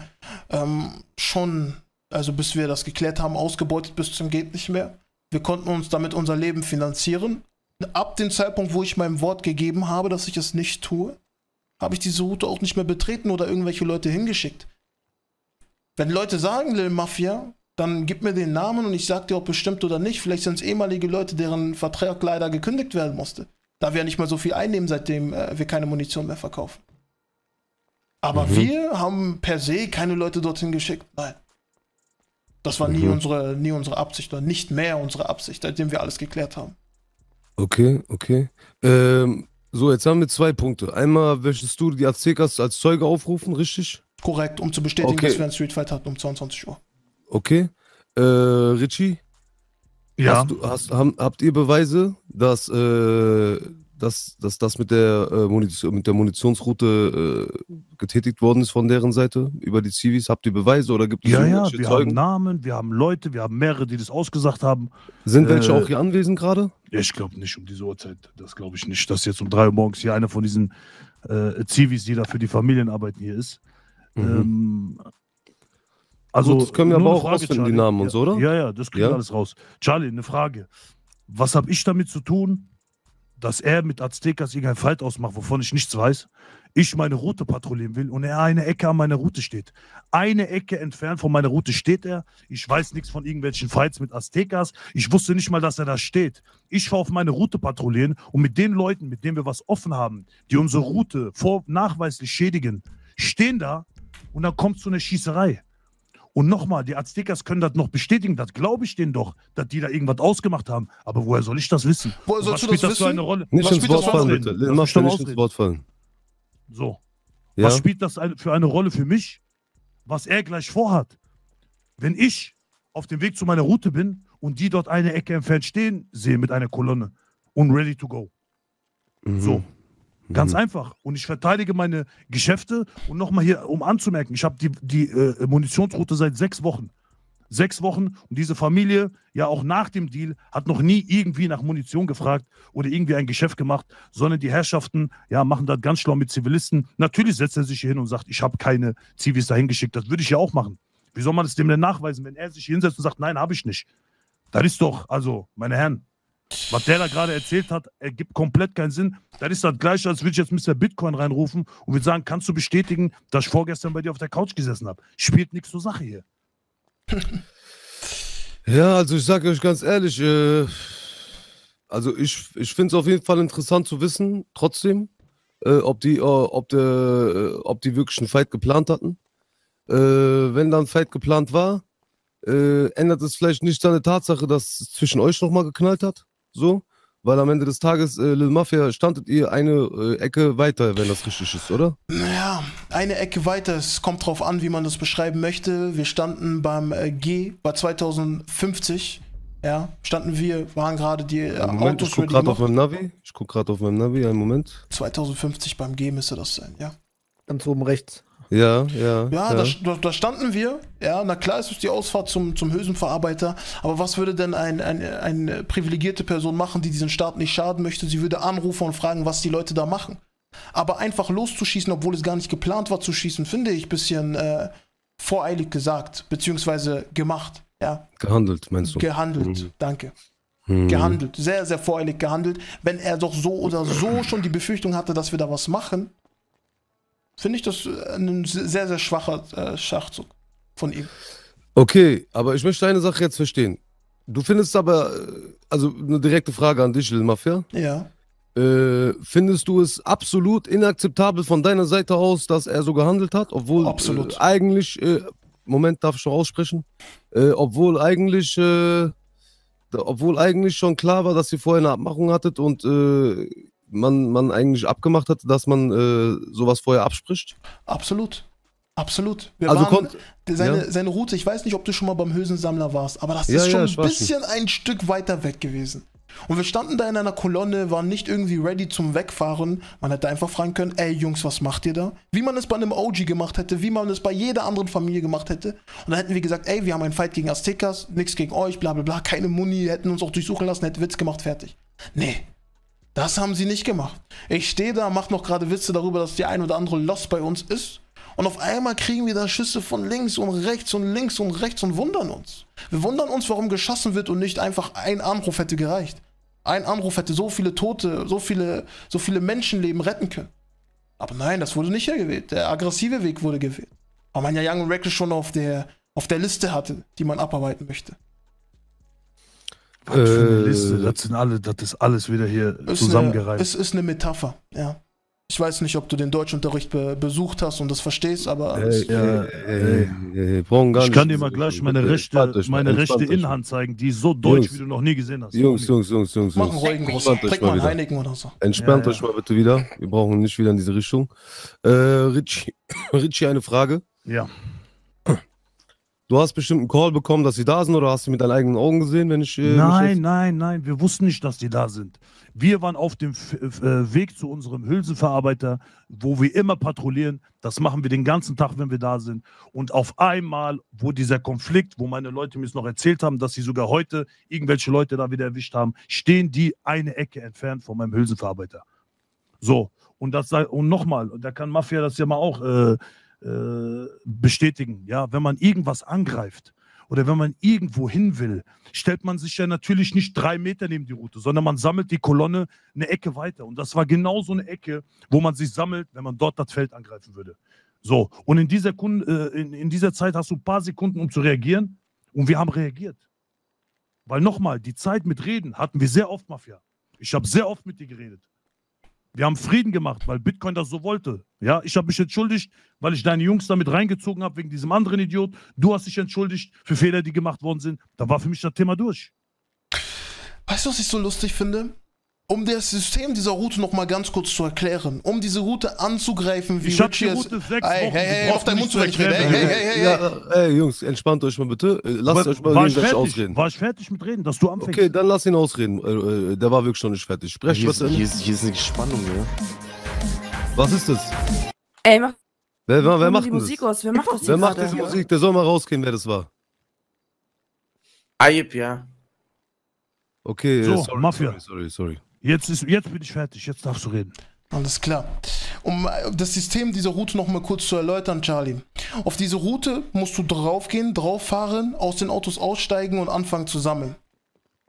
B: ähm, schon, also bis wir das geklärt haben, ausgebeutet bis zum geht nicht mehr. Wir konnten uns damit unser Leben finanzieren. Ab dem Zeitpunkt, wo ich meinem Wort gegeben habe, dass ich es nicht tue, habe ich diese Route auch nicht mehr betreten oder irgendwelche Leute hingeschickt. Wenn Leute sagen, Lil Mafia, dann gib mir den Namen und ich sag dir, ob bestimmt oder nicht. Vielleicht sind es ehemalige Leute, deren Vertrag leider gekündigt werden musste. Da wir ja nicht mal so viel einnehmen, seitdem äh, wir keine Munition mehr verkaufen. Aber
C: Mhm.
B: wir haben per se keine Leute dorthin geschickt. Nein. Das war nie,
C: Mhm.
B: unsere, nie unsere Absicht oder nicht mehr unsere Absicht, seitdem wir alles geklärt haben.
C: Okay, okay. Ähm, so, jetzt haben wir zwei Punkte. Einmal möchtest du die Aztecas als Zeuge aufrufen, richtig?
B: Korrekt, um zu bestätigen,
C: Okay.
B: dass wir einen Streetfight hatten um 22 Uhr.
C: Okay. Äh, Richie,
A: Ja,
C: Hast du, hast, haben, habt ihr Beweise, dass, äh, dass, dass das mit der, äh, Munition, mit der Munitionsroute äh, getätigt worden ist von deren Seite über die Zivis? Habt ihr Beweise oder gibt es
A: ja, ja, wir haben
C: Zeugen?
A: Namen, wir haben Leute, wir haben mehrere, die das ausgesagt haben.
C: Sind welche
A: äh,
C: auch hier anwesend gerade?
A: Ich glaube nicht um diese Uhrzeit. Das glaube ich nicht, dass jetzt um drei Uhr morgens hier einer von diesen äh, Zivis, die da für die Familienarbeit hier ist.
C: Mhm.
A: Ähm, also,
C: Gut, das können wir aber auch
A: Frage,
C: rausfinden, die
A: Charlie.
C: Namen und
A: ja,
C: so, oder?
A: Ja, ja, das kriegen
C: Ja?
A: wir alles raus. Charlie, eine Frage. Was habe ich damit zu tun, dass er mit Aztecas irgendein Fight ausmacht, wovon ich nichts weiß? Ich meine Route patrouillieren will und er eine Ecke an meiner Route steht. Eine Ecke entfernt von meiner Route steht er. Ich weiß nichts von irgendwelchen Fights mit Aztecas. Ich wusste nicht mal, dass er da steht. Ich fahre auf meine Route patrouillieren und mit den Leuten, mit denen wir was offen haben, die unsere Route vor nachweislich schädigen, stehen da und dann kommt zu einer Schießerei. Und nochmal, die Aztecas können das noch bestätigen, das glaube ich denen doch, dass die da irgendwas ausgemacht haben. Aber woher soll ich das wissen?
B: Woher sollst
A: was
B: du
A: spielt
B: das
A: das
B: wissen?
A: eine Rolle?
C: Nicht
B: was
C: ins
B: spielt
C: Wort
B: das
C: fallen, bitte.
A: Doch
C: nicht ins. Wort fallen.
A: So.
C: Ja?
A: Was spielt das für eine Rolle für mich, was er gleich vorhat? Wenn ich auf dem Weg zu meiner Route bin und die dort eine Ecke entfernt stehen sehe mit einer Kolonne und ready to go.
C: Mhm.
A: So. Ganz
C: Mhm.
A: einfach. Und ich verteidige meine Geschäfte. Und nochmal hier, um anzumerken, ich habe die, die äh, Munitionsroute seit sechs Wochen. Sechs Wochen. Und diese Familie, ja auch nach dem Deal, hat noch nie irgendwie nach Munition gefragt oder irgendwie ein Geschäft gemacht, sondern die Herrschaften, ja, machen das ganz schlau mit Zivilisten. Natürlich setzt er sich hier hin und sagt, ich habe keine Zivis dahin geschickt. Das würde ich ja auch machen. Wie soll man das dem denn nachweisen, wenn er sich hier hinsetzt und sagt, nein, habe ich nicht? Das ist doch, also, meine Herren, was der da gerade erzählt hat, ergibt komplett keinen Sinn. Das ist das gleiche, als würde ich jetzt Mr. Bitcoin reinrufen und würde sagen, kannst du bestätigen, dass ich vorgestern bei dir auf der Couch gesessen habe? Spielt nichts zur Sache hier.
C: Ja, also ich sage euch ganz ehrlich, äh, also ich, ich finde es auf jeden Fall interessant zu wissen, trotzdem, äh, ob, die, äh, ob, der, äh, ob die wirklich einen Fight geplant hatten. Äh, wenn da ein Fight geplant war, äh, ändert es vielleicht nicht an der Tatsache, dass es zwischen euch nochmal geknallt hat. So. Weil am Ende des Tages, äh, Lil Mafia, standet ihr eine äh, Ecke weiter, wenn das richtig ist, oder?
B: Naja, eine Ecke weiter. Es kommt drauf an, wie man das beschreiben möchte. Wir standen beim äh, G, bei 2050. Ja, standen wir, waren gerade die äh,
C: Moment, ich
B: Autos
C: gucke
B: ready
C: gerade auf meinem Navi. Ich gucke gerade auf meinem Navi, einen Moment.
B: 2050 beim G müsste das sein, ja.
G: Ganz oben rechts.
C: Ja, ja.
B: Ja, Da, da, da standen wir. Ja, na klar ist es die Ausfahrt zum, zum Hülsenverarbeiter. Aber was würde denn ein, ein, eine privilegierte Person machen, die diesen Staat nicht schaden möchte? Sie würde anrufen und fragen, was die Leute da machen. Aber einfach loszuschießen, obwohl es gar nicht geplant war zu schießen, finde ich ein bisschen äh, voreilig gesagt, beziehungsweise gemacht. Ja,
C: Gehandelt, meinst du?
B: gehandelt.
C: Mhm.
B: Danke.
C: Hm.
B: Gehandelt. Sehr, sehr voreilig gehandelt. Wenn er doch so oder so schon die Befürchtung hatte, dass wir da was machen, finde ich das äh, ein sehr, sehr schwacher äh, Schachzug von ihm.
C: Okay, aber ich möchte eine Sache jetzt verstehen. Du findest aber, äh, also eine direkte Frage an dich, Lil Mafia.
B: Ja.
C: Äh, findest du es absolut inakzeptabel von deiner Seite aus, dass er so gehandelt hat, obwohl
B: Absolut.
C: Äh, eigentlich, äh, Moment, darf ich schon aussprechen, äh, obwohl eigentlich, äh, obwohl eigentlich schon klar war, dass ihr vorher eine Abmachung hattet und man, man eigentlich abgemacht hatte, dass man äh, sowas vorher abspricht?
B: Absolut. Absolut. Wir
C: Also
B: waren,
C: konnt-
B: seine,
C: ja.
B: seine Route, ich weiß nicht, ob du schon mal beim Hülsensammler warst, aber das
C: Ja,
B: ist
C: ja,
B: schon
C: ich
B: ein bisschen ein Stück weiter weg gewesen. Und wir standen da in einer Kolonne, waren nicht irgendwie ready zum Wegfahren. Man hätte einfach fragen können, ey Jungs, was macht ihr da? Wie man es bei einem OG gemacht hätte, wie man es bei jeder anderen Familie gemacht hätte. Und dann hätten wir gesagt, ey, wir haben einen Fight gegen Aztecas, nichts gegen euch, bla bla bla, keine Muni, hätten uns auch durchsuchen lassen, hätte Witz gemacht, fertig. Nee, das haben sie nicht gemacht. Ich stehe da, mache noch gerade Witze darüber, dass die ein oder andere Lost bei uns ist. Und auf einmal kriegen wir da Schüsse von links und rechts und links und rechts und wundern uns. Wir wundern uns, warum geschossen wird und nicht einfach ein Anruf hätte gereicht. Ein Anruf hätte so viele Tote, so viele, so viele Menschenleben retten können. Aber nein, das wurde nicht gewählt. Der aggressive Weg wurde gewählt. Weil man ja Young Reckless schon auf der, auf der Liste hatte, die man abarbeiten möchte.
A: Was für eine
C: Äh,
A: Liste. Das sind alle, das ist alles wieder hier.
B: Eine, es ist eine Metapher, ja. Ich weiß nicht, ob du den Deutschunterricht be besucht hast und das verstehst, aber
C: Ey,
B: es-
A: ja,
C: ey, ey, ey, ey, brauchen gar
A: ich kann dir mal gleich meine rechte,
C: euch
A: meine rechte
C: euch.
A: Innenhand zeigen, die ist so deutsch,
C: Jungs.
A: wie du noch nie gesehen hast.
C: Jungs, Jungs, Jungs, Jungs,
B: mach einen ruhigen
C: euch
B: Trink
C: mal
B: einen. Heineken oder so.
C: Entspannt
A: Ja,
C: euch
A: ja.
C: mal bitte wieder. Wir brauchen nicht wieder in diese Richtung. Äh, Richie, Richie, eine Frage.
A: Ja.
C: Du hast bestimmt einen Call bekommen, dass sie da sind oder hast du mit deinen eigenen Augen gesehen, wenn ich. Äh,
A: Nein, nein, nein, wir wussten nicht, dass die da sind. Wir waren auf dem F F- äh, Weg zu unserem Hülsenverarbeiter, wo wir immer patrouillieren. Das machen wir den ganzen Tag, wenn wir da sind. Und auf einmal, wo dieser Konflikt, wo meine Leute mir es noch erzählt haben, dass sie sogar heute irgendwelche Leute da wieder erwischt haben, stehen die eine Ecke entfernt von meinem Hülsenverarbeiter. So, und das und nochmal, da kann Mafia das ja mal auch äh, äh, bestätigen, ja, wenn man irgendwas angreift oder wenn man irgendwo hin will, stellt man sich ja natürlich nicht drei Meter neben die Route, sondern man sammelt die Kolonne eine Ecke weiter. Und das war genau so eine Ecke, wo man sich sammelt, wenn man dort das Feld angreifen würde. So, und in dieser, Kun äh, in, in dieser Zeit hast du ein paar Sekunden, um zu reagieren. Und wir haben reagiert. Weil nochmal, die Zeit mit Reden hatten wir sehr oft, Mafia. Ich habe sehr oft mit dir geredet. Wir haben Frieden gemacht, weil Bitcoin das so wollte. Ja, ich habe mich entschuldigt, weil ich deine Jungs damit reingezogen habe wegen diesem anderen Idiot. Du hast dich entschuldigt für Fehler, die gemacht worden sind. Da war für mich das Thema durch.
B: Weißt du, was ich so lustig finde? Um das System dieser Route noch mal ganz kurz zu erklären, um diese Route anzugreifen, wie
A: Ich die
B: Richie es- Hey,
A: Wochen.
B: hey, hey, auf deinen Mund zu
A: erklären.
B: Hey, hey, hey, hey.
C: Ja, ey, Jungs, entspannt euch mal bitte. Lasst euch mal
A: war, ich
C: ausreden.
A: war ich fertig mit Reden, dass du anfängst?
C: Okay, dann lass ihn ausreden. Äh, äh, der war wirklich noch nicht fertig. Sprech
F: Hier
C: was
F: ist,
C: denn?
F: hier, ist, hier ist eine Spannung, ja.
C: Was ist das?
H: Ey, mach
C: Wer, wer, wer
H: die
C: macht denn
H: Musik
C: das?
H: aus. Wer macht das
C: Wer macht diese Musik? Der soll mal rausgehen, wer das war.
F: Ayib, ja.
C: Okay,
A: So,
C: sorry,
A: Mafia.
C: sorry, sorry, sorry.
A: Jetzt, ist, jetzt bin ich fertig, jetzt darfst du reden.
B: Alles klar. Um äh, das System dieser Route noch mal kurz zu erläutern, Charlie. Auf diese Route musst du draufgehen, drauffahren, aus den Autos aussteigen und anfangen zu sammeln.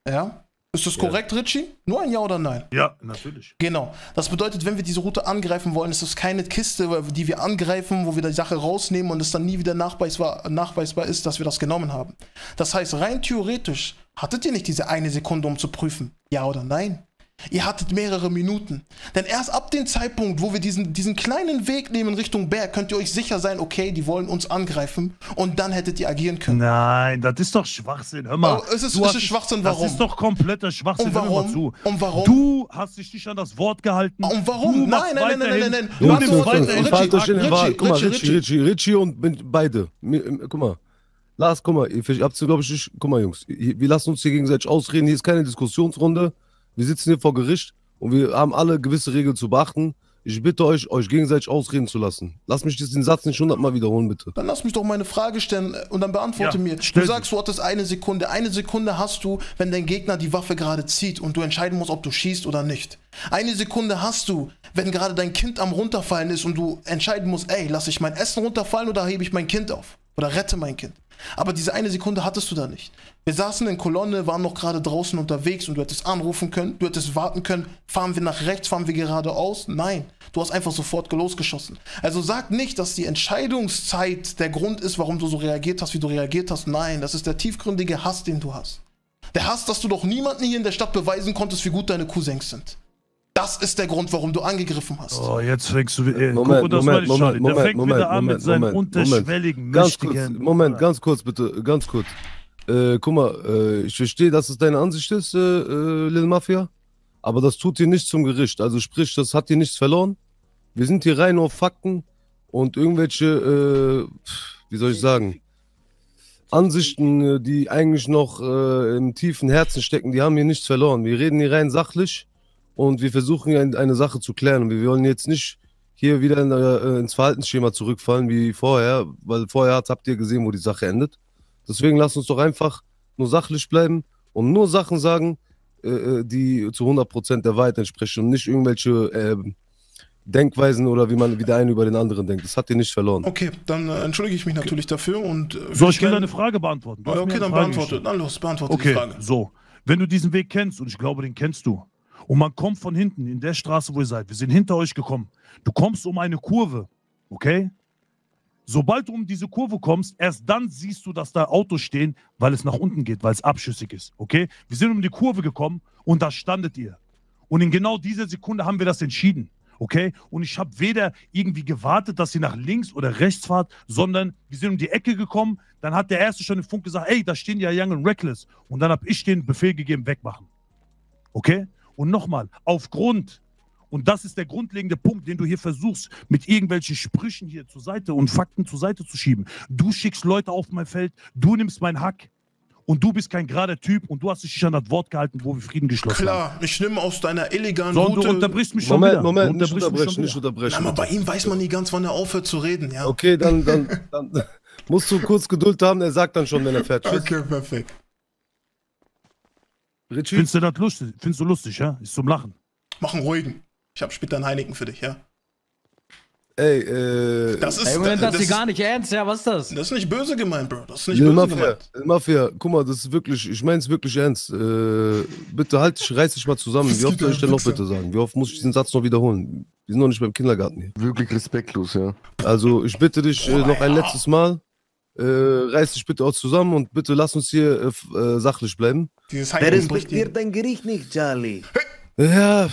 B: Ja? Ist das
C: Ja.
B: korrekt, Richie? Nur ein Ja oder Nein?
A: Ja, natürlich.
B: Genau. Das bedeutet, wenn wir diese Route angreifen wollen, ist es keine Kiste, die wir angreifen, wo wir die Sache rausnehmen und es dann nie wieder nachweisbar, nachweisbar ist, dass wir das genommen haben. Das heißt, rein theoretisch hattet ihr nicht diese eine Sekunde, um zu prüfen, ja oder nein. Ihr hattet mehrere Minuten. Denn erst ab dem Zeitpunkt, wo wir diesen, diesen kleinen Weg nehmen Richtung Berg, könnt ihr euch sicher sein, okay, die wollen uns angreifen und dann hättet ihr agieren können.
A: Nein, das ist doch Schwachsinn. Hör mal.
B: Oh, es ist- es ist Schwachsinn,
A: Das
B: warum?
A: ist doch kompletter Schwachsinn.
B: Und
A: Hör mir mal
B: warum?
A: zu.
B: Und warum?
A: Du hast dich nicht an das Wort gehalten.
B: Und warum? Nein, nein, nein, nein, nein, nein.
A: Du nimmst weiterhin.
C: Guck mal,
B: Richie,
C: Richie, Richie, und beide. Ähm, Guck mal. Lars, guck mal, ihr habt glaube ich nicht. Guck mal, Jungs, wir lassen uns hier gegenseitig ausreden. Hier ist keine Diskussionsrunde. Wir sitzen hier vor Gericht und wir haben alle gewisse Regeln zu beachten. Ich bitte euch, euch gegenseitig ausreden zu lassen. Lass mich diesen Satz nicht hundertmal wiederholen, bitte.
B: Dann lass mich doch meine Frage stellen äh, und dann beantworte
A: Ja,
B: mir. Du sagst, du hattest eine Sekunde. Eine Sekunde hast du, wenn dein Gegner die Waffe gerade zieht und du entscheiden musst, ob du schießt oder nicht. Eine Sekunde hast du, wenn gerade dein Kind am runterfallen ist und du entscheiden musst, ey, lasse ich mein Essen runterfallen oder hebe ich mein Kind auf? Oder rette mein Kind. Aber diese eine Sekunde hattest du da nicht. Wir saßen in Kolonne, waren noch gerade draußen unterwegs und du hättest anrufen können, du hättest warten können, fahren wir nach rechts, fahren wir geradeaus? Nein, du hast einfach sofort losgeschossen. Also sag nicht, dass die Entscheidungszeit der Grund ist, warum du so reagiert hast, wie du reagiert hast. Nein, das ist der tiefgründige Hass, den du hast. Der Hass, dass du doch niemanden hier in der Stadt beweisen konntest, wie gut deine Cousins sind. Das ist der Grund, warum du angegriffen hast.
A: Oh, jetzt fängst du. Äh,
C: Moment,
A: guck, das
C: Moment,
A: Charlie.
C: Moment,
A: Der fängt
C: Moment,
A: wieder an
C: Moment,
A: mit seinen
C: Moment,
A: unterschwelligen,
C: Ganz kurz. Moment, ganz kurz bitte, ganz kurz. Äh, guck mal, äh, ich verstehe, dass es deine Ansicht ist, äh, äh, Lil Mafia, aber das tut dir nichts zum Gericht. Also sprich, das hat dir nichts verloren. Wir sind hier rein auf Fakten und irgendwelche, äh, wie soll ich sagen, Ansichten, die eigentlich noch äh, im tiefen Herzen stecken, die haben hier nichts verloren. Wir reden hier rein sachlich und wir versuchen eine Sache zu klären. Und wir wollen jetzt nicht hier wieder in, äh, ins Verhaltensschema zurückfallen wie vorher, weil vorher habt ihr gesehen, wo die Sache endet. Deswegen lasst uns doch einfach nur sachlich bleiben und nur Sachen sagen, äh, äh, die zu 100% der Wahrheit entsprechen und nicht irgendwelche äh, Denkweisen oder wie man wie der eine über den anderen denkt. Das hat ihr nicht verloren.
B: Okay, dann äh, entschuldige ich mich natürlich dafür und. Äh,
A: So, ich will
B: gern-
A: deine Frage beantworten.
B: Ja, okay,
A: eine
B: dann beantworte. Dann los, beantworte die
A: Okay,
B: Frage.
A: so. Wenn du diesen Weg kennst, und ich glaube, den kennst du, und man kommt von hinten in der Straße, wo ihr seid, wir sind hinter euch gekommen, du kommst um eine Kurve, okay? Sobald du um diese Kurve kommst, erst dann siehst du, dass da Autos stehen, weil es nach unten geht, weil es abschüssig ist, okay? Wir sind um die Kurve gekommen und da standet ihr. Und in genau dieser Sekunde haben wir das entschieden, okay? Und ich habe weder irgendwie gewartet, dass ihr nach links oder rechts fahrt, sondern wir sind um die Ecke gekommen, dann hat der Erste schon im Funk gesagt, ey, da stehen ja Young and Reckless. Und dann habe ich den Befehl gegeben, wegmachen. Okay? Und nochmal, aufgrund Und das ist der grundlegende Punkt, den du hier versuchst, mit irgendwelchen Sprüchen hier zur Seite und Fakten zur Seite zu schieben. Du schickst Leute auf mein Feld, du nimmst meinen Hack und du bist kein gerader Typ und du hast dich nicht an das Wort gehalten, wo wir Frieden geschlossen haben.
B: Klar, ich nehme aus deiner illegalen
A: So, und du
B: Route.
A: unterbrichst mich schon
C: Moment,
A: wieder.
C: Moment,
A: du
C: nicht
A: unterbrichst mich
C: unterbrechen, nicht unterbrechen.
B: Na, aber bei ihm weiß man nie ganz, wann er aufhört zu reden, ja.
C: Okay, dann, dann, dann musst du kurz Geduld haben, er sagt dann schon, wenn er fertig ist.
B: Okay, perfekt.
C: Richie?
A: Findest du das lustig? Findest du lustig, ja? Ist zum Lachen.
B: Mach einen ruhigen. Ich habe später einen Heineken für dich, ja.
C: Ey, äh,
B: Das ist,
G: Ey, Moment, das
B: das,
G: ist gar nicht ernst, ja, was ist das?
B: das ist nicht böse gemeint, Bro. Das ist nicht
C: Lil
B: böse
C: Mafia,
B: gemeint.
C: Lil Mafia, guck mal, das ist wirklich, ich meine es wirklich ernst. Äh, bitte halt dich, reiß dich mal zusammen.
B: Was
C: Wie oft soll ich denn noch bitte sagen? Wie oft muss ich diesen Satz noch wiederholen? Wir sind noch nicht beim Kindergarten hier.
F: Wirklich respektlos, ja.
C: Also, ich bitte dich äh, noch ein letztes Mal. Äh, reiß dich bitte auch zusammen und bitte lass uns hier äh, äh, sachlich bleiben.
B: Dieses
H: Der respektiert dein Gericht nicht, Charlie.
C: Ja,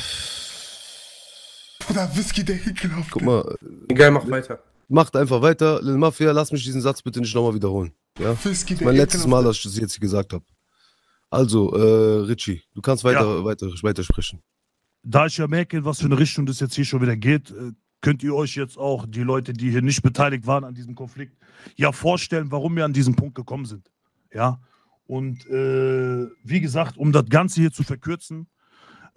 B: Bruder, Whisky, der ekelhaft.
C: guck mal,
I: Egal, mach weiter.
C: macht einfach weiter. Lil Mafia, lass mich diesen Satz bitte nicht nochmal wiederholen. Ja?
B: Whisky, der
C: Mein letztes. Mal, dass ich das jetzt hier gesagt habe. Also, äh, Richie, du kannst weiter,
A: Ja.
C: weiter, weiter sprechen.
A: Da ich ja merke, in was für eine Richtung das jetzt hier schon wieder geht, äh, könnt ihr euch jetzt auch, die Leute, die hier nicht beteiligt waren an diesem Konflikt, ja vorstellen, warum wir an diesen Punkt gekommen sind. Ja. Und äh, wie gesagt, um das Ganze hier zu verkürzen,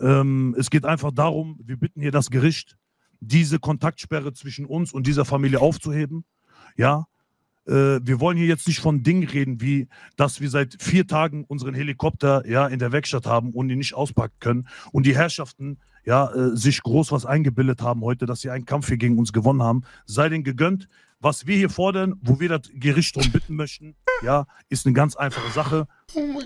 A: ähm, es geht einfach darum, wir bitten hier das Gericht, diese Kontaktsperre zwischen uns und dieser Familie aufzuheben. Ja. Äh, wir wollen hier jetzt nicht von Dingen reden, wie dass wir seit vier Tagen unseren Helikopter ja in der Werkstatt haben und ihn nicht auspacken können und die Herrschaften ja äh, sich groß was eingebildet haben heute, dass sie einen Kampf hier gegen uns gewonnen haben. Sei denen gegönnt. Was wir hier fordern, wo wir das Gericht darum bitten möchten, ja, ist eine ganz einfache Sache.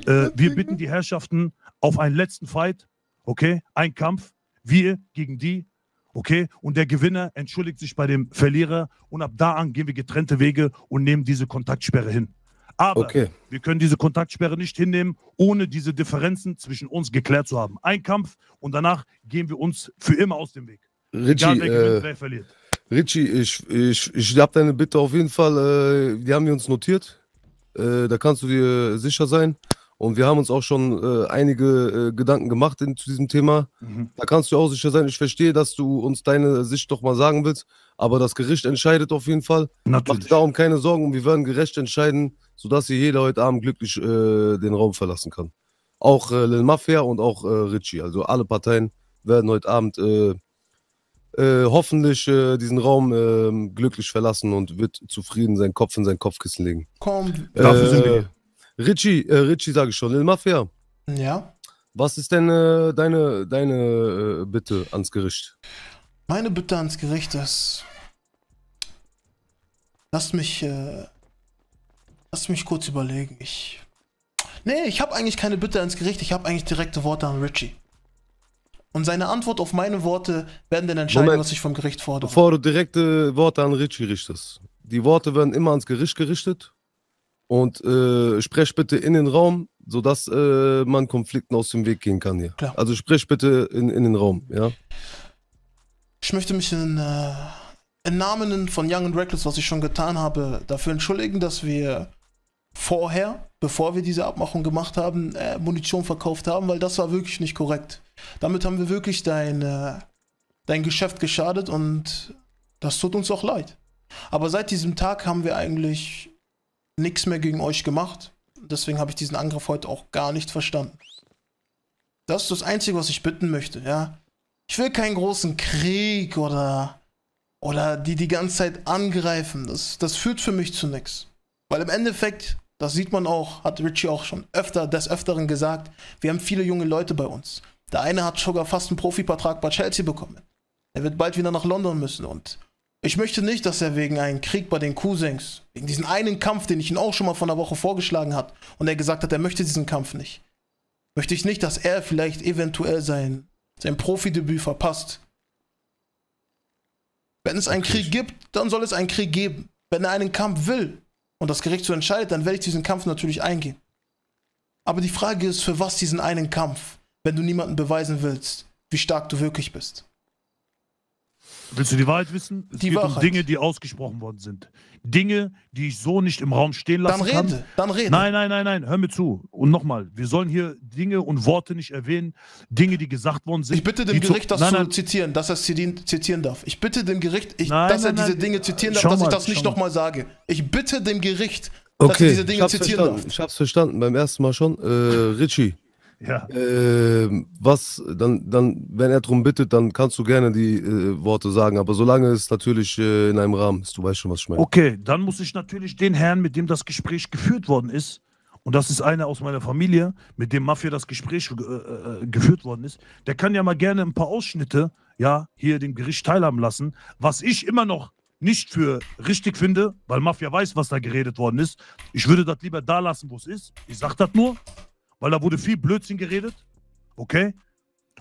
A: Äh, wir bitten die Herrschaften auf einen letzten Fight, okay? Ein Kampf, wir gegen die, okay? Und der Gewinner entschuldigt sich bei dem Verlierer und ab da an gehen wir getrennte Wege und nehmen diese Kontaktsperre hin. Aber
C: Okay.
A: wir können diese Kontaktsperre nicht hinnehmen, ohne diese Differenzen zwischen uns geklärt zu haben. Ein Kampf und danach gehen wir uns für immer aus dem Weg.
C: Richie,
A: Egal wer gewinnt,
C: äh,
A: wer verliert.
C: Richie, ich, ich, ich habe deine Bitte auf jeden Fall, äh, die haben wir uns notiert. Äh, da kannst du dir sicher sein. Und wir haben uns auch schon äh, einige äh, Gedanken gemacht in, zu diesem Thema.
A: Mhm.
C: Da kannst du auch sicher sein. Ich verstehe, dass du uns deine Sicht doch mal sagen willst. Aber das Gericht entscheidet auf jeden Fall.
A: Natürlich.
C: dir darum keine Sorgen und wir werden gerecht entscheiden, sodass hier jeder heute Abend glücklich äh, den Raum verlassen kann. Auch äh, Lil Mafia und auch äh, Richie. Also alle Parteien werden heute Abend äh, äh, hoffentlich äh, diesen Raum äh, glücklich verlassen und wird zufrieden seinen Kopf in sein Kopfkissen legen.
B: Komm.
A: Dafür sind wir
C: Äh,
A: hier.
C: Richie, äh, Richie sage ich schon, Lil Mafia,
B: Ja.
C: was ist denn äh, deine, deine äh, Bitte ans Gericht?
B: Meine Bitte ans Gericht ist. Lasst mich. Lasst mich kurz überlegen. Ich. Nee, ich habe eigentlich keine Bitte ans Gericht. Ich habe eigentlich direkte Worte an Richie. Und seine Antwort auf meine Worte werden dann entscheiden,
C: Moment.
B: was ich vom Gericht fordere.
C: Bevor du direkte Worte an Richie richtest. Die Worte werden immer ans Gericht gerichtet und äh, sprech bitte in den Raum, sodass äh, man Konflikten aus dem Weg gehen kann hier.
B: Klar.
C: Also sprech bitte in, in den Raum, ja?
B: Ich möchte mich in, äh, im Namen von Young and Reckless, was ich schon getan habe, dafür entschuldigen, dass wir vorher, bevor wir diese Abmachung gemacht haben, äh, Munition verkauft haben, weil das war wirklich nicht korrekt. Damit haben wir wirklich dein, äh, dein Geschäft geschadet und das tut uns auch leid. Aber seit diesem Tag haben wir eigentlich nichts mehr gegen euch gemacht. Deswegen habe ich diesen Angriff heute auch gar nicht verstanden. Das ist das Einzige, was ich bitten möchte, ja. Ich will keinen großen Krieg oder, oder die die ganze Zeit angreifen. Das, das führt für mich zu nichts. Weil im Endeffekt, das sieht man auch, hat Richie auch schon öfter des Öfteren gesagt, wir haben viele junge Leute bei uns. Der eine hat sogar fast einen Profivertrag bei Chelsea bekommen. Er wird bald wieder nach London müssen und ich möchte nicht, dass er wegen einem Krieg bei den Cousins, wegen diesem einen Kampf, den ich ihm auch schon mal vor einer Woche vorgeschlagen hat und er gesagt hat, er möchte diesen Kampf nicht, möchte ich nicht, dass er vielleicht eventuell sein, sein Profidebüt verpasst. Wenn es einen Krieg gibt, dann soll es einen Krieg geben. Wenn er einen Kampf will und das Gericht so entscheidet, dann werde ich diesen Kampf natürlich eingehen. Aber die Frage ist, für was diesen einen Kampf, wenn du niemandem beweisen willst, wie stark du wirklich bist?
A: Willst du die Wahrheit wissen? Es
B: Die
A: geht um
B: Wahrheit.
A: Dinge, die ausgesprochen worden sind. Dinge, die ich so nicht im Raum stehen
B: Dann
A: lassen kann.
B: rede, dann rede.
A: Nein, nein, nein, nein, hör mir zu. Und nochmal, wir sollen hier Dinge und Worte nicht erwähnen, Dinge, die gesagt worden sind.
B: Ich bitte dem
A: zu-
B: Gericht, das
A: nein,
B: zu
A: nein,
B: zitieren, dass er es zitieren, darf. Ich bitte dem Gericht, ich,
A: Nein,
B: dass er diese
A: nein.
B: Dinge zitieren darf,
A: Schau
B: dass ich
A: mal,
B: das nicht
A: mal.
B: nochmal sage. Ich bitte dem Gericht, dass er
C: Okay,
B: diese Dinge zitieren
C: verstanden.
B: darf.
C: Ich hab's verstanden, beim ersten Mal schon. Äh, Richie,
A: Ja.
C: ähm, was, dann, dann, wenn er drum bittet, dann kannst du gerne die äh, Worte sagen, aber solange es natürlich äh, in einem Rahmen ist, du weißt schon, was ich meine.
A: Okay, dann muss ich natürlich den Herrn, mit dem das Gespräch geführt worden ist, und das ist einer aus meiner Familie, mit dem Mafia das Gespräch äh, äh, geführt worden ist, der kann ja mal gerne ein paar Ausschnitte, ja, hier dem Gericht teilhaben lassen, was ich immer noch nicht für richtig finde, weil Mafia weiß, was da geredet worden ist. Ich würde das lieber da lassen, wo es ist. Ich sag das nur, weil da wurde viel Blödsinn geredet, okay?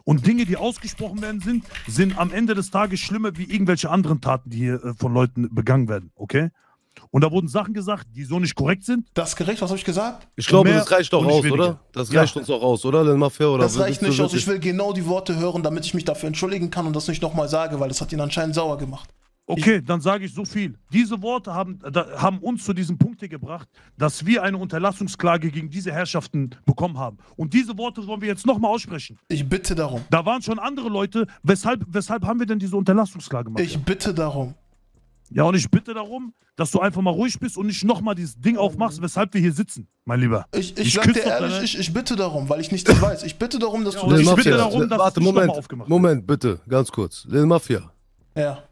A: Und Dinge, die ausgesprochen werden sind, sind am Ende des Tages schlimmer wie irgendwelche anderen Taten, die hier äh, von Leuten begangen werden, okay? Und da wurden Sachen gesagt, die so nicht korrekt sind.
B: Das Gericht, was habe ich gesagt?
C: Ich glaube, das reicht doch aus,
A: weniger.
C: oder? Das
A: Ja.
C: reicht uns auch aus, oder, Mafia? Oder
B: Das reicht nicht aus. Ich will genau die Worte hören, damit ich mich dafür entschuldigen kann und das nicht nochmal sage, weil das hat ihn anscheinend sauer gemacht.
A: Okay, dann sage ich so viel. Diese Worte haben, da, haben uns zu diesem Punkt hier gebracht, dass wir eine Unterlassungsklage gegen diese Herrschaften bekommen haben. Und diese Worte wollen wir jetzt nochmal aussprechen.
B: Ich bitte darum.
A: Da waren schon andere Leute. Weshalb, weshalb haben wir denn diese Unterlassungsklage gemacht?
B: Ich bitte darum.
A: ja, und ich bitte darum, dass du einfach mal ruhig bist und nicht nochmal dieses Ding aufmachst, weshalb wir hier sitzen, mein Lieber.
B: Ich, ich,
A: Ich
B: sag dir ehrlich, ich, ich bitte darum, weil ich nichts weiß. Ich bitte darum, dass
A: Ja,
B: du
C: Lil
A: ich
B: das.
A: bitte darum, dass
C: warte,
A: nicht
C: Moment. Moment, bitte, ganz kurz. Lil Mafia,
B: Ja.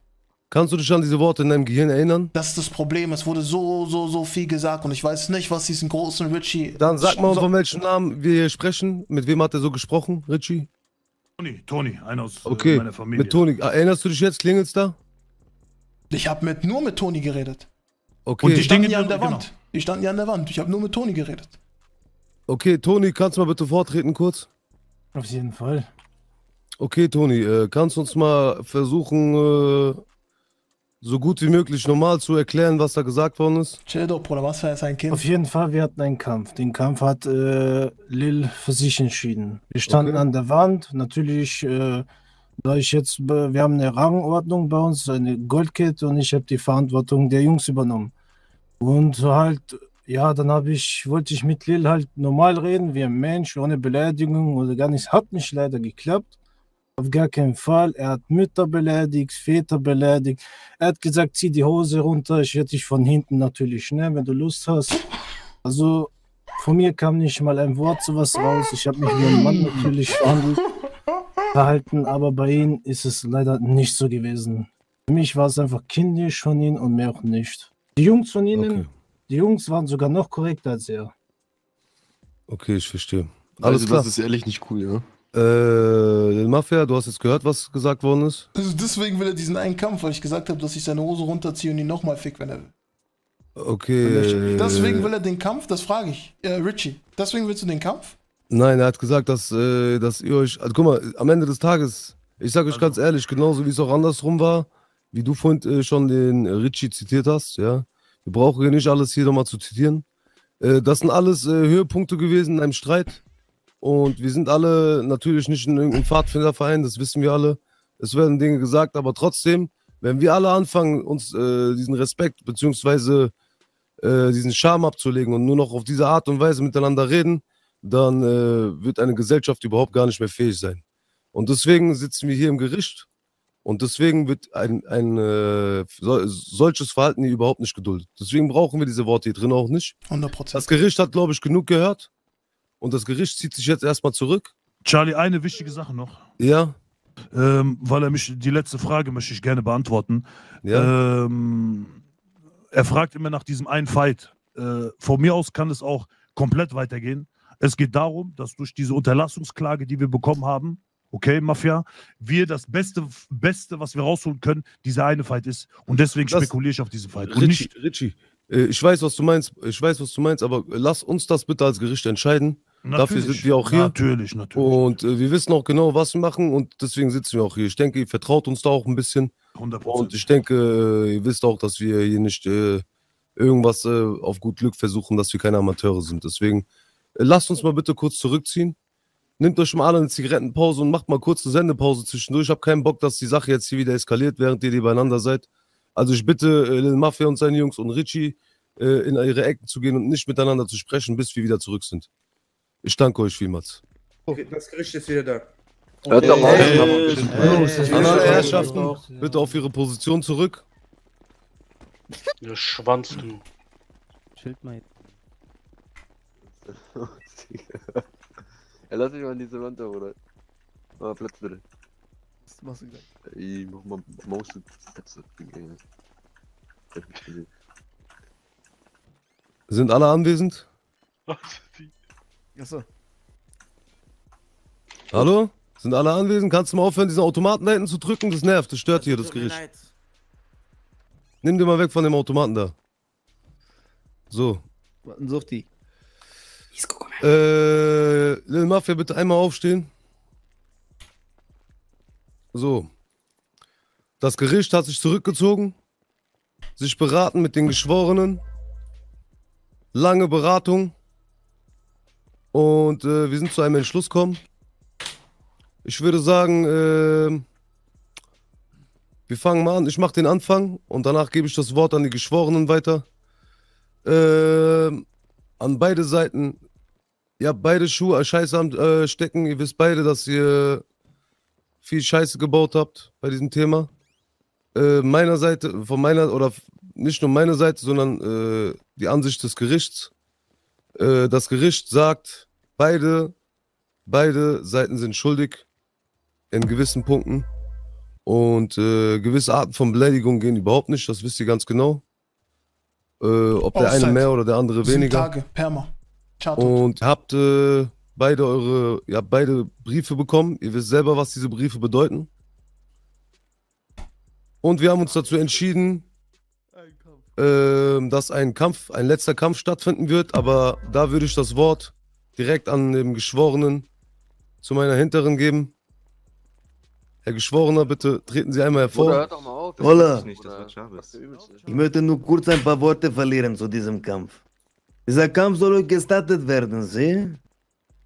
C: Kannst du dich an diese Worte in deinem Gehirn erinnern?
B: Das ist das Problem. Es wurde so, so, so viel gesagt und ich weiß nicht, was diesen großen Richie.
C: Dann sag mal,
B: so,
C: von welchem Namen wir hier sprechen. Mit wem hat er so gesprochen, Richie?
A: Toni, Toni, einer aus äh,
C: Okay,
A: meiner Familie.
C: mit Toni. Erinnerst du dich jetzt? Klingelt's da?
B: Ich habe mit, nur mit Toni geredet.
C: Okay,
A: Und die
B: Die standen ja an der
A: genau.
B: Wand. Die standen ja an der Wand. Ich habe nur mit Toni geredet.
C: okay, Toni, kannst du mal bitte vortreten kurz?
F: Auf jeden Fall.
C: Okay, Toni, äh, kannst du uns mal versuchen, äh, so gut wie möglich normal zu erklären, was da gesagt worden ist?
B: Chill doch, Bruder, was für ein Kind.
F: Auf jeden Fall, wir hatten einen Kampf. Den Kampf hat äh, Lil für sich entschieden. Wir standen
C: Okay.
F: an der Wand. Natürlich, äh, da ich jetzt, wir haben eine Rangordnung bei uns, eine Goldkette und ich habe die Verantwortung der Jungs übernommen. Und halt, ja, dann habe ich, wollte ich mit Lil halt normal reden, wie ein Mensch, ohne Beleidigung oder gar nichts. Hat nicht leider geklappt. Auf gar keinen Fall. Er hat Mütter beleidigt, Väter beleidigt. Er hat gesagt, zieh die Hose runter, ich werde dich von hinten natürlich schnell, wenn du Lust hast. Also von mir kam nicht mal ein Wort sowas raus. Ich habe mich wie ein Mann natürlich verhandelt, verhalten, aber bei ihm ist es leider nicht so gewesen. Für mich war es einfach kindisch von ihm und mehr auch nicht. Die Jungs von ihnen,
C: Okay,
F: die Jungs waren sogar noch korrekter als er.
C: okay ich verstehe. Alles
I: also,
C: klar.
I: das ist ehrlich nicht cool, ja.
C: Äh, Mafia, du hast jetzt gehört, was gesagt worden ist?
B: Also deswegen will er diesen einen Kampf, weil ich gesagt habe, dass ich seine Hose runterziehe und ihn nochmal fick, wenn er will.
C: Okay.
B: Deswegen will er den Kampf, das frage ich. Äh, Richie, deswegen willst du den Kampf?
C: Nein, er hat gesagt, dass, äh, dass ihr euch. Also guck mal, am Ende des Tages, ich sage euch
A: Also-
C: ganz ehrlich, genauso wie es auch andersrum war, wie du vorhin äh, schon den äh, Richie zitiert hast, ja. Wir brauchen hier nicht alles hier nochmal zu zitieren. Äh, das sind alles äh, Höhepunkte gewesen in einem Streit. Und wir sind alle natürlich nicht in irgendeinem Pfadfinderverein, das wissen wir alle. Es werden Dinge gesagt, aber trotzdem, wenn wir alle anfangen, uns äh, diesen Respekt beziehungsweise äh, diesen Charme abzulegen und nur noch auf diese Art und Weise miteinander reden, dann äh, wird eine Gesellschaft überhaupt gar nicht mehr fähig sein. Und deswegen sitzen wir hier im Gericht und deswegen wird ein, ein äh, so, solches Verhalten hier überhaupt nicht geduldet. Deswegen brauchen wir diese Worte hier drin auch nicht.
B: 100 Prozent.
C: Das Gericht hat, glaube ich, genug gehört und das Gericht zieht sich jetzt erstmal zurück.
A: Charlie, eine wichtige Sache noch.
C: Ja,
A: Ähm, weil er mich, die letzte Frage möchte ich gerne beantworten.
C: ja.
A: Ähm, er fragt immer nach diesem einen Fight. Äh, von mir aus kann es auch komplett weitergehen. Es geht darum, dass durch diese Unterlassungsklage, die wir bekommen haben, okay, Mafia, wir das Beste, Beste, was wir rausholen können, dieser eine Fight ist. Und deswegen
C: Das-
A: spekuliere ich auf diesen Fight. Und
C: Richie,
A: nicht,
C: Richie, ich weiß, was du meinst. Ich weiß, was du meinst, aber lass uns das bitte als Gericht entscheiden. Dafür
A: natürlich,
C: sind wir auch hier.
A: Natürlich, natürlich.
C: Und äh, wir wissen auch genau, was wir machen und deswegen sitzen wir auch hier. Ich denke, ihr vertraut uns da auch ein bisschen.
A: 100
C: Und ich denke, äh, ihr wisst auch, dass wir hier nicht äh, irgendwas äh, auf gut Glück versuchen, dass wir keine Amateure sind. Deswegen äh, lasst uns mal bitte kurz zurückziehen. nehmt euch mal alle eine Zigarettenpause und macht mal kurz eine Sendepause zwischendurch. Ich habe keinen Bock, dass die Sache jetzt hier wieder eskaliert, während ihr die beieinander seid. Also ich bitte äh, Lil Mafia und seine Jungs und Richie äh, in ihre Ecken zu gehen und nicht miteinander zu sprechen, bis wir wieder zurück sind. Ich danke euch vielmals.
I: Das Gericht ist wieder da.
J: Hört doch mal
C: alle Herrschaften, bitte auf ihre Position zurück.
K: Du Schwanz, du.
J: Schild mal. ja, lass mich mal in diese Wand da, oder? Mach mal Platz bitte.
I: Was machst du gleich?
J: Ey, mach mal Maus und Plätze.
C: Sind alle anwesend?
I: Achso.
C: Hallo? Sind alle anwesend? Kannst du mal aufhören, diesen Automaten da hinten zu drücken? Das nervt, das stört hier das Gericht. Nimm dir mal weg von dem Automaten da. So.
I: Warten, such die.
C: Äh, Lil Mafia, bitte einmal aufstehen. So. Das Gericht hat sich zurückgezogen, sich beraten mit den Geschworenen. Lange Beratung. Und äh, wir sind zu einem Entschluss gekommen. Ich würde sagen, äh, wir fangen mal an. Ich mache den Anfang und danach gebe ich das Wort an die Geschworenen weiter. Äh, an beide Seiten. Ihr habt beide Schuhe als Scheiße am äh, Stecken. Ihr wisst beide, dass ihr viel Scheiße gebaut habt bei diesem Thema. Äh, meiner Seite, von meiner, oder nicht nur meiner Seite, sondern äh, die Ansicht des Gerichts. Äh, das Gericht sagt, beide, beide Seiten sind schuldig in gewissen Punkten. Und äh, gewisse Arten von Beleidigung gehen überhaupt nicht, das wisst ihr ganz genau. Äh, ob der eine
B: Offside.
C: mehr oder der andere weniger.
B: Tage, Perma.
C: Und habt äh, beide eure, ihr habt beide Briefe bekommen. Ihr wisst selber, was diese Briefe bedeuten. Und wir haben uns dazu entschieden, ähm, dass ein Kampf, ein letzter Kampf stattfinden wird. Aber da würde ich das Wort direkt an den Geschworenen zu meiner Hinteren geben. Herr Geschworener, bitte treten Sie einmal hervor.
J: Bruder, doch mal auf. nicht, Schabes.
H: Ich möchte nur kurz ein paar Worte verlieren zu diesem Kampf. Dieser Kampf soll euch gestattet werden, Sie?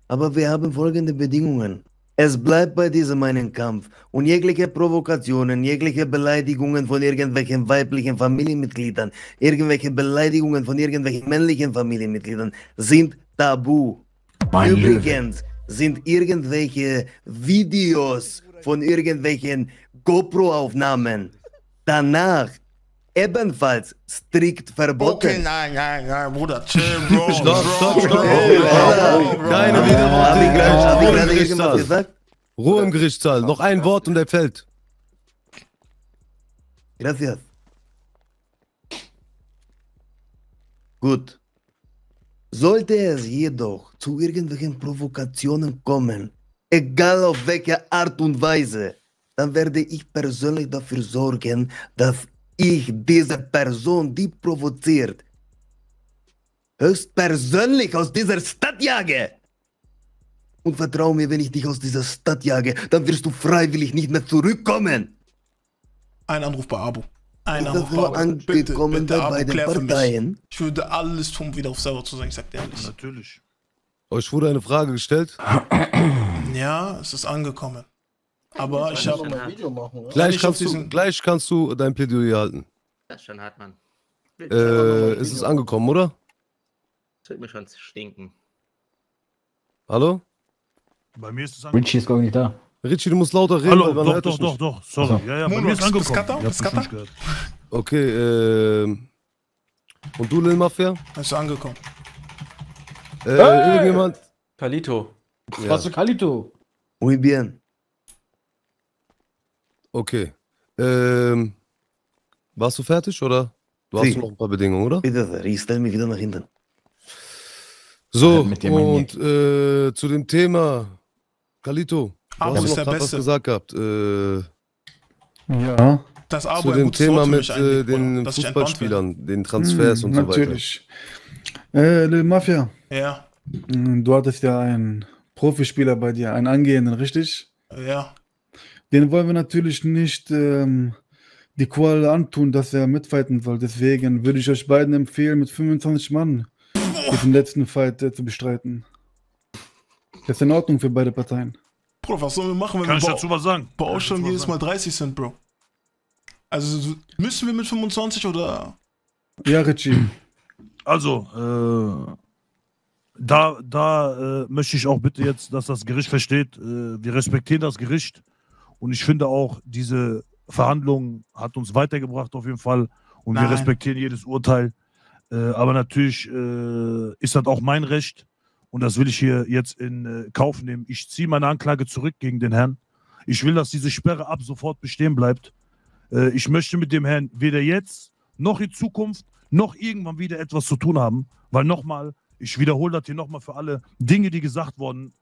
H: Aber wir haben folgende Bedingungen. Es bleibt bei diesem einen Kampf und jegliche Provokationen, jegliche Beleidigungen von irgendwelchen weiblichen Familienmitgliedern, irgendwelche Beleidigungen von irgendwelchen männlichen Familienmitgliedern sind tabu.
L: Mein.
H: Übrigens sind irgendwelche Videos von irgendwelchen GoPro-Aufnahmen danach ebenfalls strikt verboten.
B: Okay, nein, nein, nein, Bruder, chill, Bro.
C: Stopp, stopp, stopp. Oh. Keine
H: gesagt?
C: Ruhe im Gerichtssaal. Noch ein Wort und er fällt.
H: Gracias. Gut. Sollte es jedoch zu irgendwelchen Provokationen kommen, egal auf welche Art und Weise, dann werde ich persönlich dafür sorgen, dass ich diese Person, die provoziert, höchstpersönlich aus dieser Stadt jage. Und vertrau mir, wenn ich dich aus dieser Stadt jage, dann wirst du freiwillig nicht mehr zurückkommen.
B: Ein Anruf bei Abu. Ein Anruf bei Abu. Bitte,
H: angekommen
B: bitte,
H: bei
B: Abu,
H: den. Parteien?
B: Ich würde alles tun, um wieder auf Server zu sein, ich sag dir ehrlich.
A: Natürlich.
C: Euch wurde eine Frage gestellt.
B: Ja, es ist angekommen. Aber ich habe.
C: Gleich kannst, du, gleich kannst du dein Plädoyer halten.
M: Das ist schon hart, Mann.
C: Äh, ist es angekommen, oder?
M: Das wird mir schon stinken.
C: Hallo?
A: Bei mir ist es
L: Richie ist gar nicht da.
C: Richie, du musst lauter reden.
A: Hallo, doch, doch, doch, doch. Sorry.
L: Ach so.
A: Ja, ja, bei
B: Mono,
A: mir ist angekommen.
B: Katar?
A: nicht gehört.
C: Okay, ähm. Und du, Lil Mafia?
B: Ist angekommen.
C: Äh,
L: Hey!
C: irgendjemand?
N: Kalito.
C: Ja.
L: Was für Kalito?
H: Muy bien.
C: Okay. Ähm. Warst du fertig oder? Du
H: Sie.
C: hast noch ein paar Bedingungen, oder?
H: Bitte sehr, ich stelle mich wieder nach hinten.
C: So,
L: dem
C: und äh, zu dem Thema, Kalito, du
B: Abo
C: hast noch gerade was gesagt gehabt. Äh,
L: Ja.
B: Das Abo
C: zu dem Thema mit äh, den Fußballspielern, den Transfers
O: Hm,
C: und so weiter.
O: Natürlich. Äh, Mafia.
B: Ja,
O: du hattest ja einen Profispieler bei dir, einen angehenden, richtig?
B: ja.
O: Den wollen wir natürlich nicht ähm, die Qual antun, dass er mitfighten soll. Deswegen würde ich euch beiden empfehlen, mit 25 Mann diesen letzten Fight äh, zu bestreiten. Das ist in Ordnung für beide Parteien.
B: Bruder, was sollen wir machen, wenn
A: Kann
B: wir
A: ich dazu was sagen?
B: bei euch schon jedes? Mal 30 sind, Bro? Also müssen wir mit 25 oder?
O: Ja, Richie.
A: Also, äh, da, da äh, möchte ich auch bitte jetzt, dass das Gericht versteht, äh, wir respektieren das Gericht und ich finde auch, diese Verhandlung hat uns weitergebracht auf jeden Fall und wir
B: Nein.
A: respektieren jedes Urteil. Äh, aber natürlich äh, ist das auch mein Recht und das will ich hier jetzt in äh, Kauf nehmen. Ich ziehe meine Anklage zurück gegen den Herrn. Ich will, dass diese Sperre ab sofort bestehen bleibt. Äh, ich möchte mit dem Herrn weder jetzt noch in Zukunft noch irgendwann wieder etwas zu tun haben, weil nochmal, ich wiederhole das hier nochmal für alle, Dinge, die gesagt wurden,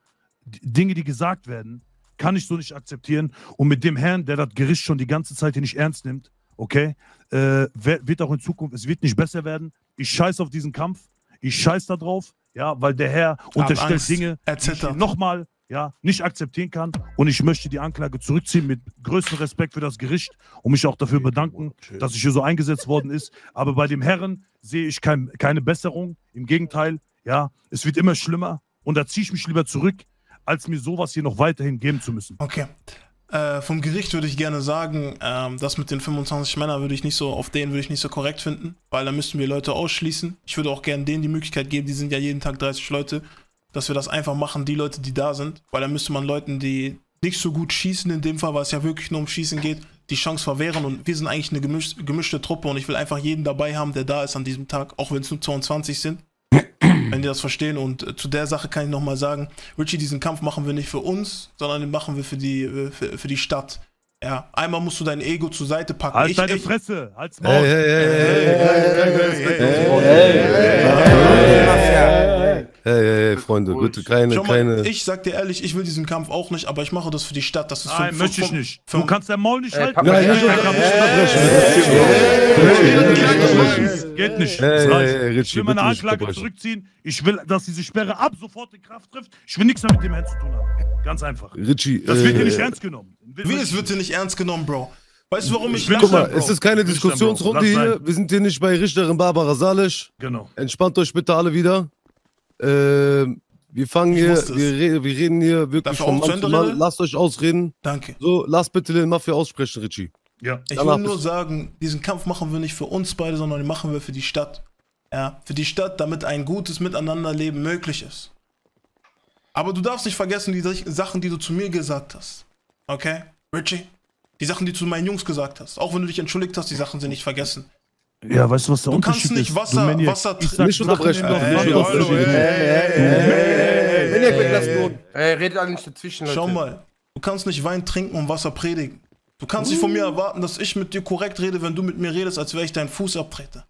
A: Dinge, die gesagt werden, kann ich so nicht akzeptieren. Und mit dem Herrn, der das Gericht schon die ganze Zeit hier nicht ernst nimmt, okay, äh, wird auch in Zukunft, es wird nicht besser werden. Ich scheiß auf diesen Kampf, ich scheiß da drauf, ja, weil der Herr unterstellt
B: Angst,
A: Dinge, die ich
B: etc.
A: nochmal ja, nicht akzeptieren kann. Und ich möchte die Anklage zurückziehen mit größtem Respekt für das Gericht und mich auch dafür bedanken, dass ich hier so eingesetzt worden ist. Aber bei dem Herren sehe ich kein, keine Besserung. Im Gegenteil, ja, es wird immer schlimmer und da ziehe ich mich lieber zurück, als mir sowas hier noch weiterhin geben zu müssen.
B: Okay. Äh, vom Gericht würde ich gerne sagen, ähm, das mit den 25 Männern würde ich nicht so, auf denen würde ich nicht so korrekt finden, weil da müssten wir Leute ausschließen. Ich würde auch gerne denen die Möglichkeit geben, die sind ja jeden Tag 30 Leute, dass wir das einfach machen, die Leute, die da sind, weil dann müsste man Leuten, die nicht so gut schießen, in dem Fall, weil es ja wirklich nur um Schießen geht, die Chance verwehren und wir sind eigentlich eine gemisch, gemischte Truppe und ich will einfach jeden dabei haben, der da ist an diesem Tag, auch wenn es nur 22 sind. Wenn die das verstehen. Und äh, zu der Sache kann ich nochmal sagen, Richie, diesen Kampf machen wir nicht für uns, sondern den machen wir für die, äh, für, für die Stadt. Ja, einmal musst du dein Ego zur Seite packen.
A: Halt
B: Ich-
A: deine
B: ich-
A: Fresse, halt's Maul.
C: Hey, hey, hey, hey, hey, hey, hey, Freunde, bitte keine,
B: Schau mal,
C: keine.
B: ich sag dir ehrlich, ich will diesen Kampf auch nicht, aber ich mache das für die Stadt. Das ist
A: Nein,
B: für,
A: möchte ich
B: für,
A: nicht.
B: für,
A: Du kannst dein Maul nicht
B: Ey,
A: halten. Ja, ja,
B: Hand.
A: kann nicht Geht nicht. Das
C: Richie,
A: ich will meine Anklage zurückziehen. Ich will, dass diese Sperre ab sofort in Kraft trifft. Ich will nichts mehr mit dem Herrn zu tun haben. Ganz einfach.
C: Richie,
A: Das wird
C: äh,
A: nicht ernst genommen.
B: Wie, es wird dir nicht ernst genommen, Bro? Weißt du, warum ich,
C: Guck mal, es ist keine
A: ich.
C: Diskussionsrunde hier. Wir sind hier nicht bei Richterin Barbara Salisch.
A: Genau.
C: Entspannt euch bitte alle wieder. Ähm, wir fangen hier, wir, wir reden hier wirklich
B: zu
C: Mann? Lasst euch ausreden.
B: Danke.
C: So, lasst bitte den Mafia aussprechen, Richie.
A: Ja.
B: Ich
C: Danach
B: will nur sagen, diesen Kampf machen wir nicht für uns beide, sondern den machen wir für die Stadt. Ja, für die Stadt, damit ein gutes Miteinanderleben möglich ist. Aber du darfst nicht vergessen, die Sach- Sachen, die du zu mir gesagt hast. Okay? Richie? Die Sachen, die du zu meinen Jungs gesagt hast. Auch wenn du dich entschuldigt hast, die Sachen sind nicht vergessen.
A: Ja, weißt du, was der
B: Du
A: Unterschied
B: kannst nicht
A: ist?
B: Wasser- Wasser tr-
A: sag
C: Nicht
A: der
C: bitte, nicht unterbrechen.
A: Hallo, ey.
I: Wenn ihr weglassen würden.
N: Ey, redet alle nicht dazwischen, Leute.
B: Schau mal, du kannst nicht Wein trinken und Wasser predigen. Du kannst nicht von mir erwarten, dass ich mit dir korrekt rede, wenn du mit mir redest, als wäre ich deinen Fuß abtrete.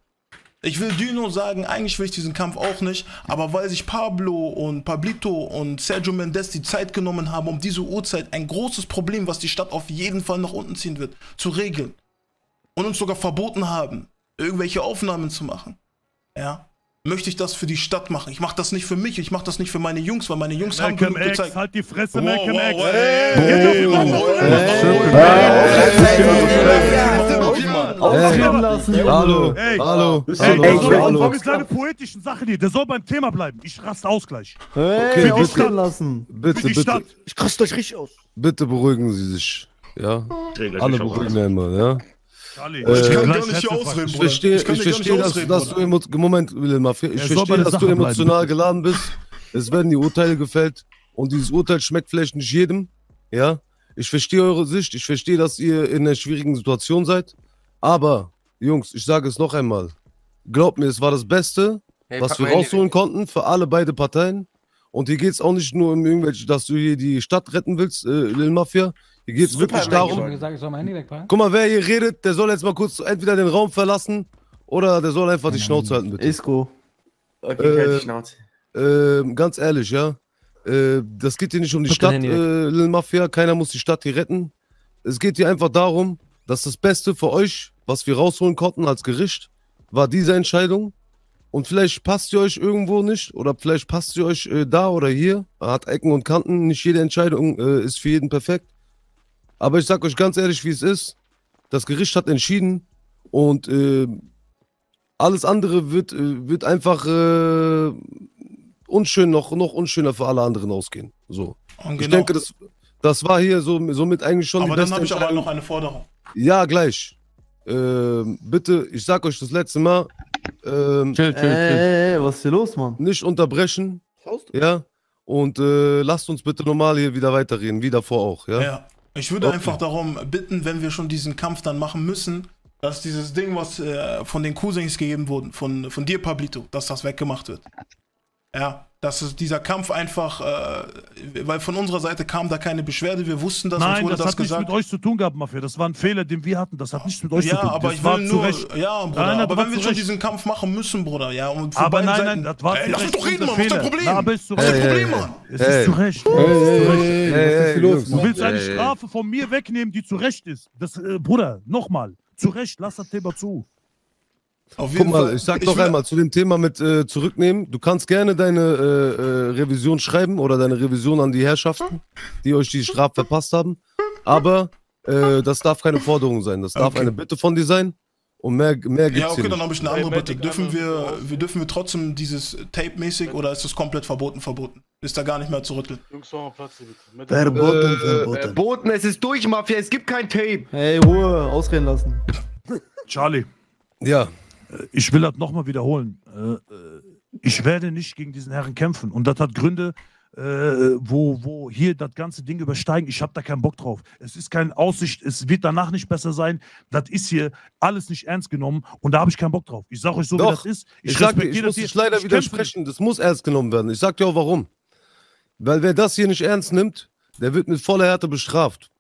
B: Ich will dir nur sagen, eigentlich will ich diesen Kampf auch nicht, aber weil sich Pablo und Pablito und Sergio Mendes die Zeit genommen haben, um diese Uhrzeit ein großes Problem, was die Stadt auf jeden Fall nach unten ziehen wird, zu regeln und uns sogar verboten haben, irgendwelche Aufnahmen zu machen, ja, möchte ich das für die Stadt machen. Ich mache das nicht für mich, ich mache das nicht für meine Jungs, weil meine Jungs haben
A: Malcolm
B: genug
A: X,
B: gezeigt.
A: halt die Fresse,
B: Wow,
A: Malcolm
B: wow,
A: X.
B: wow, ey,
A: Jetzt auf
B: ey,
A: den Mann.
C: Ausreden lassen, Junge. Hallo,
A: Ey,
C: hallo, hallo, hallo.
A: seine poetischen Sachen hier, der soll beim Thema bleiben. Ich raste aus gleich. Die
C: bitte.
A: Stadt.
L: lassen.
C: Bitte, bitte.
G: Ich raste euch richtig aus.
C: Bitte beruhigen Sie sich. Ja? Alle beruhigen einmal, ja?
A: Charlie,
C: Äh,
B: Ich kann gar nicht hier ausreden,
C: Ich verstehe,
B: Ich
C: ich dass,
B: ausreden,
C: dass du emo Moment. Ich
A: Er
C: verstehe, dass du
A: Sache bleiben,
C: emotional
A: bitte.
C: geladen bist. Es werden die Urteile gefällt und dieses Urteil schmeckt vielleicht nicht jedem. Ja, ich verstehe eure Sicht. Ich verstehe, dass ihr in einer schwierigen Situation seid. Aber, Jungs, ich sage es noch einmal. Glaubt mir, es war das Beste,
N: Hey,
C: was wir rausholen konnten für alle beide Parteien. Und hier geht es auch nicht nur um irgendwelche, dass du hier die Stadt retten willst, äh, Lil Mafia. Hier geht es wirklich darum.
L: Gesagt, ich soll mein Handy wegpacken?
C: Guck mal, wer hier redet, der soll jetzt mal kurz entweder den Raum verlassen oder der soll einfach die Schnauze halten, bitte.
L: Isco.
I: Okay, halt
C: Äh,
I: die Schnauze.
C: Ähm, ganz ehrlich, ja. Äh, das geht hier nicht um die
L: Put
C: Stadt, äh, Lil Mafia. Keiner muss die Stadt hier retten. Es geht hier einfach darum, dass das Beste für euch, was wir rausholen konnten als Gericht, war diese Entscheidung. Und vielleicht passt sie euch irgendwo nicht oder vielleicht passt sie euch äh, da oder hier. Hat Ecken und Kanten. Nicht jede Entscheidung äh, ist für jeden perfekt. Aber ich sag euch ganz ehrlich, wie es ist. Das Gericht hat entschieden und äh, alles andere wird, äh, wird einfach äh, unschön, noch, noch unschöner für alle anderen ausgehen. So.
B: Und
C: Ich
B: genau.
C: denke, das, das war hier so, somit eigentlich schon
B: aber
C: die
B: dann habe ich aber noch eine Forderung.
C: Ja, gleich. Ähm, bitte, ich sag euch das letzte Mal. Ähm,
N: Chill, chill, chill. Ey, ey, was ist hier los, Mann?
C: Nicht unterbrechen. Ja. Und äh, lasst uns bitte normal hier wieder weiterreden, wie davor auch, ja?
B: Ja. Ich würde
C: Okay.
B: einfach darum bitten, wenn wir schon diesen Kampf dann machen müssen, dass dieses Ding, was äh, von den Cousins gegeben wurde, von, von dir, Pablito, dass das weggemacht wird. Ja, dass es dieser Kampf einfach, äh, weil von unserer Seite kam da keine Beschwerde, wir wussten das, uns
A: Nein,
B: wurde
A: das,
B: das,
A: hat nichts
B: gesagt.
A: mit euch zu tun gehabt, Mafia. Das war ein Fehler, den wir hatten. Das hat nichts mit euch zu
B: ja,
A: tun.
B: aber
A: das
B: ich
A: war
B: will
A: zu
B: nur, ja, Bruder,
A: Nein, nein,
B: aber wenn wir
A: zu
B: schon diesen Kampf machen müssen, Bruder, ja, und für
A: Aber
B: beide
A: nein,
B: Seiten,
A: nein, das war
B: Ey,
A: zu
B: lass uns doch reden, Mann, was ist dein. Problem?
A: Na, aber ist zu
B: was ist dein. Problem, Mann?
A: Es ist zu Recht. Zu Du willst eine. Strafe von mir wegnehmen, die zu Recht ist. Das, äh, Bruder, nochmal. Zu Recht, lass das Thema zu.
B: Auf
C: Guck mal, ich sag doch
B: will-
C: einmal zu dem Thema mit äh, zurücknehmen. Du kannst gerne deine äh, äh, Revision schreiben oder deine Revision an die Herrschaften, die euch die Strafe verpasst haben. Aber äh, das darf keine Forderung sein. Das darf
B: Okay.
C: eine Bitte von dir sein. Und mehr, mehr gibt's
B: Ja, okay,
C: hier
B: dann habe ich eine andere Bitte. Dürfen wir, wir, dürfen wir trotzdem dieses Tape-mäßig oder ist das komplett verboten, verboten? Ist da gar nicht mehr zu rütteln?
K: Jungs, mal Platz bitte.
H: Verboten,
C: Äh,
H: verboten.
N: Verboten, es ist durch, Mafia, es gibt kein Tape. Hey, Ruhe, ausreden lassen.
A: Charlie,
C: Ja,
A: ich will das nochmal wiederholen. Äh, äh, Ich werde nicht gegen diesen Herren kämpfen. Und das hat Gründe, äh, wo, wo hier das ganze Ding übersteigen. Ich habe da keinen Bock drauf. Es ist keine Aussicht, es wird danach nicht besser sein. Das ist hier alles nicht ernst genommen und da habe ich keinen Bock drauf. Ich sage euch so, wie
C: Doch,
A: das ist.
C: ich, sag dir, ich muss
A: das
C: dich
A: hier.
C: leider
A: Ich
C: widersprechen. Das muss ernst genommen werden. Ich sag dir auch warum. Weil wer das hier nicht ernst nimmt, der wird mit voller Härte bestraft.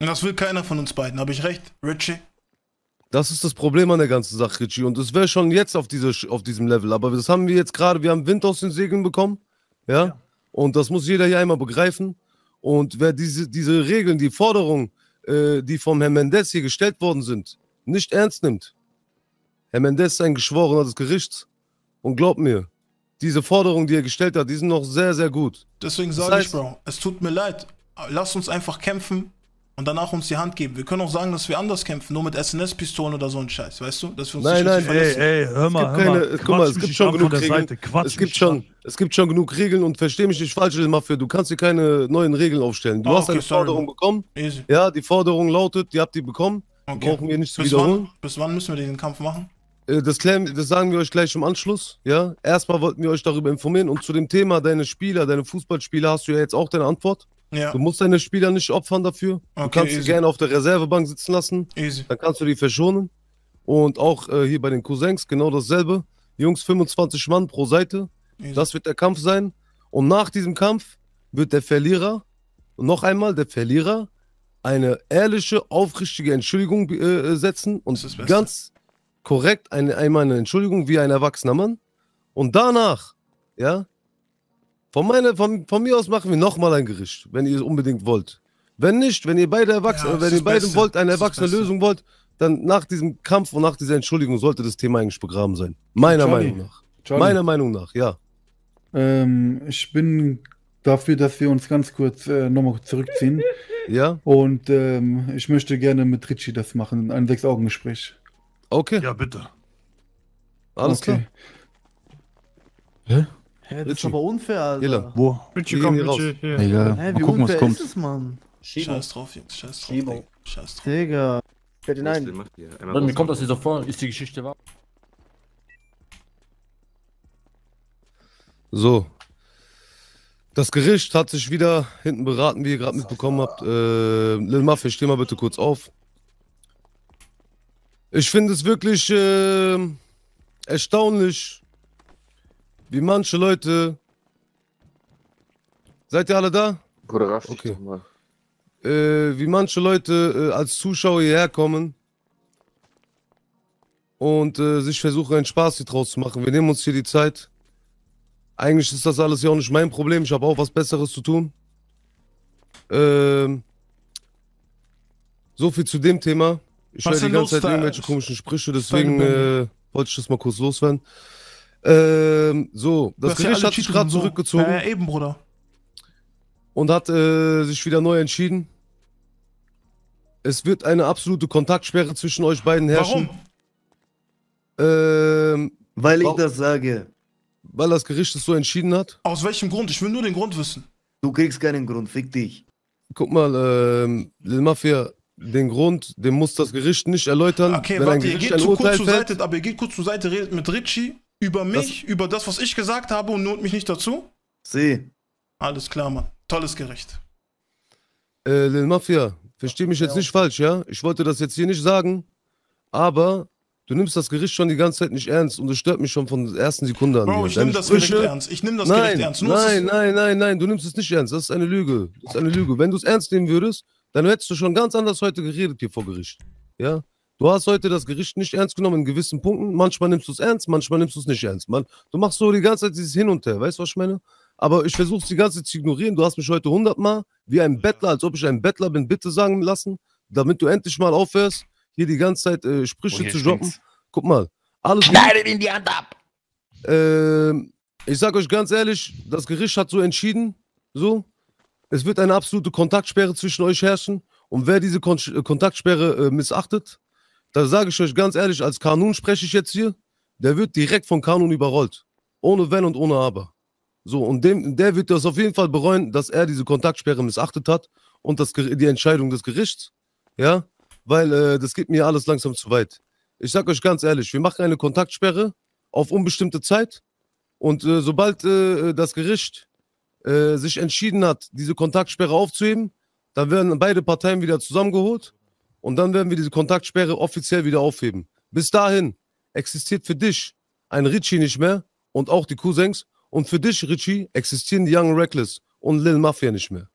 B: Und das will keiner von uns beiden. Habe ich recht, Richie?
C: Das ist das Problem an der ganzen Sache, Richie. Und es wäre schon jetzt auf, diese, auf diesem Level. Aber das haben wir jetzt gerade, wir haben Wind aus den Segeln bekommen. Ja? Und das muss jeder hier einmal begreifen. Und wer diese, diese Regeln, die Forderungen, äh, die vom Herrn Mendes hier gestellt worden sind, nicht ernst nimmt. Herr Mendes ist ein Geschworener des Gerichts. Und glaub mir, diese Forderungen, die er gestellt hat, die sind noch sehr, sehr gut.
B: Deswegen
C: Das
B: sage ich,
C: heißt-
B: Bro, es tut mir leid. Lass uns einfach kämpfen und danach uns die Hand geben. Wir können auch sagen, dass wir anders kämpfen, nur mit SNS-Pistolen oder so ein Scheiß, weißt du? Dass wir uns
C: Nein,
B: nicht
C: nein, ey,
B: verletzen.
A: Ey, hör mal,
C: es gibt
A: hör
C: keine,
A: mal.
C: guck mal, es gibt schon genug Regeln. Es gibt schon, es gibt schon genug Regeln und versteh mich nicht falsch, Mafia. Du kannst hier keine neuen Regeln aufstellen. Du
B: Ah,
C: hast
B: okay,
C: eine
B: sorry,
C: Forderung
B: Mann.
C: bekommen.
B: Easy.
C: Ja, die Forderung lautet, die habt ihr bekommen.
B: Okay.
C: Brauchen wir nicht zu
B: Bis
C: wiederholen.
B: wann, bis wann müssen wir diesen Kampf machen?
C: Äh, Das, klären, das sagen wir euch gleich im Anschluss. Ja, erstmal wollten wir euch darüber informieren und zu dem Thema deine Spieler, deine Fußballspieler hast du ja jetzt auch deine Antwort.
B: Ja.
C: Du musst deine Spieler nicht opfern dafür. Du
B: Okay,
C: kannst sie
B: easy.
C: gerne auf der Reservebank sitzen lassen.
B: Easy.
C: Dann kannst du die verschonen. Und auch äh, hier bei den Cousins genau dasselbe. Jungs, 25 Mann pro Seite.
B: Easy.
C: Das wird der Kampf sein. Und nach diesem Kampf wird der Verlierer, und noch einmal der Verlierer, eine ehrliche, aufrichtige Entschuldigung äh, setzen und ganz korrekt eine, einmal eine Entschuldigung wie ein erwachsener Mann. Und danach, ja, von, meine, von, von mir aus machen wir nochmal ein Gericht, wenn ihr es unbedingt wollt. Wenn nicht, wenn ihr beide Erwachsene,
B: Ja,
C: wenn ihr beide
B: Beste.
C: wollt, eine erwachsene. Lösung wollt, dann nach diesem Kampf und nach dieser Entschuldigung sollte das Thema eigentlich begraben sein. Meiner
O: Charlie,
C: Meinung nach.
O: Charlie.
C: Meiner Meinung nach, ja.
O: Ähm, ich bin dafür, dass wir uns ganz kurz äh, nochmal zurückziehen.
C: Ja?
O: Und ähm, ich möchte gerne mit Richie das machen, ein Sechs-Augen-Gespräch.
C: Okay.
A: Ja, bitte.
C: Alles
O: Okay.
C: klar.
N: Hä, das ist
C: Richie.
N: aber unfair, Alter.
C: Jeder.
A: Wo?
C: Richie, komm, Richie,
L: Egal,
N: Hä,
L: mal
N: wie
L: gucken, was
N: unfair
L: kommt.
N: ist es, Mann?
B: Scheiß drauf, Jungs. Scheiß drauf.
K: Schiebo.
B: Digga. Scheiß drauf.
N: Digga. Fällt ihn ein.
L: Mir kommt das hier so vor, ist die Geschichte wahr?
C: So. Das Gericht hat sich wieder hinten beraten, wie ihr gerade mitbekommen habt. Äh, Lil Mafia, steh mal bitte kurz auf. Ich finde es wirklich äh, erstaunlich, wie manche Leute. Seid ihr alle da?
J: Bruder, raff dich
C: Okay.
J: doch mal.
C: äh, wie manche Leute äh, als Zuschauer hierher kommen und äh, sich versuchen, einen Spaß hier draus zu machen. Wir nehmen uns hier die Zeit. Eigentlich ist das alles ja auch nicht mein Problem. Ich habe auch was Besseres zu tun. Ähm, so viel zu dem Thema. Ich höre die ganze
B: los
C: Zeit irgendwelche komischen Sprüche, deswegen äh, wollte ich das mal kurz loswerden. Ähm, so, das
B: ja
C: Gericht hat sich gerade
B: so.
C: zurückgezogen
B: Ja, ja, eben, Bruder.
C: und hat äh, sich wieder neu entschieden. Es wird eine absolute Kontaktsperre zwischen euch beiden herrschen.
B: Warum?
C: Ähm,
H: Weil ich das sage.
C: weil das Gericht es so entschieden hat.
B: Aus welchem Grund? Ich will nur den Grund wissen.
H: Du kriegst keinen Grund, fick dich.
C: Guck mal, ähm, Lil Mafia, den Grund, den muss das Gericht nicht erläutern.
B: Okay,
C: Wenn ein
B: warte, ihr geht zu kurz zur Seite, aber ihr geht kurz zur Seite, redet mit Richie über mich, über das, was ich gesagt habe und not mich nicht dazu?
H: Sie.
B: Alles klar, Mann. Tolles Gericht.
C: Äh, Lil Mafia, versteh mich jetzt nicht falsch, ja? Ich wollte das jetzt hier nicht sagen, aber du nimmst das Gericht schon die ganze Zeit nicht ernst und es stört mich schon von der ersten Sekunde an.
B: Bro,
C: dir.
B: ich nehm
C: Deine
B: das Gericht ernst. Ich nehm das
C: nein,
B: Gericht ernst. Nur
C: nein,
B: es-
C: nein, nein, nein, du nimmst es nicht ernst. Das ist eine Lüge. Das ist eine Lüge. Wenn du es ernst nehmen würdest, dann hättest du schon ganz anders heute geredet hier vor Gericht. Ja? Du hast heute das Gericht nicht ernst genommen in gewissen Punkten. Manchmal nimmst du es ernst, manchmal nimmst du es nicht ernst. Man, du machst so die ganze Zeit dieses Hin und Her. Weißt du, was ich meine? Aber ich versuche es die ganze Zeit zu ignorieren. Du hast mich heute hundertmal wie ein Bettler, als ob ich ein Bettler bin, bitte sagen lassen, damit du endlich mal aufhörst, hier die ganze Zeit äh, Sprüche zu droppen.
K: stinkt's.
C: Guck mal, alles
M: Schneidet ihm die Hand ab!
C: ähm, ich sag euch ganz ehrlich, das Gericht hat so entschieden, so. Es wird eine absolute Kontaktsperre zwischen euch herrschen. Und wer diese Kon äh, Kontaktsperre äh, missachtet, da sage ich euch ganz ehrlich, als Kanun spreche ich jetzt hier, der wird direkt von Kanun überrollt. Ohne Wenn und ohne Aber. So, und dem, der wird das auf jeden Fall bereuen, dass er diese Kontaktsperre missachtet hat und das, die Entscheidung des Gerichts. Ja, weil äh, das geht mir alles langsam zu weit. Ich sag euch ganz ehrlich, wir machen eine Kontaktsperre auf unbestimmte Zeit und äh, sobald äh, das Gericht äh, sich entschieden hat, diese Kontaktsperre aufzuheben, dann werden beide Parteien wieder zusammengeholt und dann werden wir diese Kontaktsperre offiziell wieder aufheben. Bis dahin existiert für dich ein Richie nicht mehr und auch die Cousins und für dich, Richie, existieren die Young Reckless und Lil Mafia nicht mehr.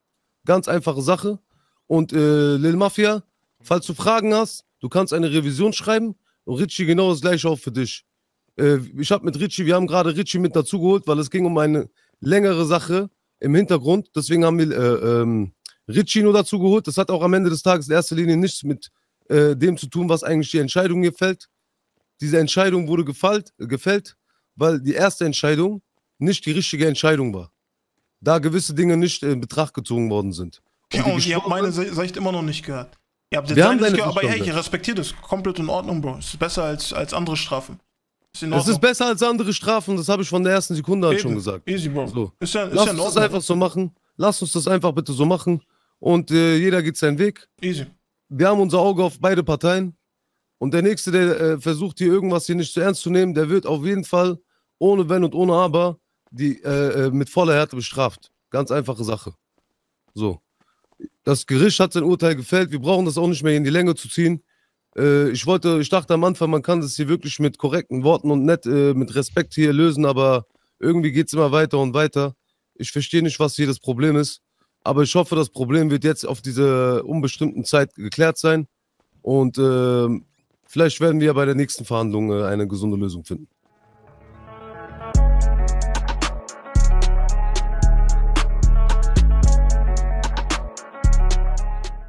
C: Ganz einfache Sache. Und äh, Lil Mafia, falls du Fragen hast, du kannst eine Revision schreiben und Richie genau das gleiche auch für dich. Äh, ich habe mit Richie, wir haben gerade Richie mit dazugeholt, weil es ging um eine längere Sache im Hintergrund. Deswegen haben wir äh, ähm, Richie nur dazu geholt. Das hat auch am Ende des Tages in erster Linie nichts mit äh, dem zu tun, was eigentlich die Entscheidung hier fällt. Diese Entscheidung wurde gefällt, gefällt, weil die erste Entscheidung nicht die richtige Entscheidung war. Da gewisse Dinge nicht in Betracht gezogen worden sind.
B: Ja, und ihr habt meine Sicht immer noch nicht gehört. Ihr habt
C: Wir
B: jetzt
C: haben
B: seine
C: deine
B: gehört, aber hey, ich respektiere das. Komplett in Ordnung, Bro. Es ist besser als, als andere Strafen. Ist
C: Es ist besser als andere Strafen, das habe ich von der ersten Sekunde an schon gesagt.
B: Easy, Bro.
C: So.
B: Ist ja, ist
C: Lass
B: ja
C: uns das einfach so machen. Lass uns das einfach bitte so machen. Und äh, jeder geht seinen Weg.
B: Easy.
C: Wir haben unser Auge auf beide Parteien. Und der Nächste, der äh, versucht, hier irgendwas hier nicht zu ernst zu nehmen, der wird auf jeden Fall ohne Wenn und ohne Aber die, äh, äh, mit voller Härte bestraft. Ganz einfache Sache. So. Das Gericht hat sein Urteil gefällt. Wir brauchen das auch nicht mehr in die Länge zu ziehen. Äh, ich wollte, ich dachte am Anfang, man kann das hier wirklich mit korrekten Worten und nett, äh, mit Respekt hier lösen, aber irgendwie geht es immer weiter und weiter. Ich verstehe nicht, was hier das Problem ist. Aber ich hoffe, das Problem wird jetzt auf diese unbestimmten Zeit geklärt sein. Und ähm, vielleicht werden wir bei der nächsten Verhandlung äh, eine gesunde Lösung finden.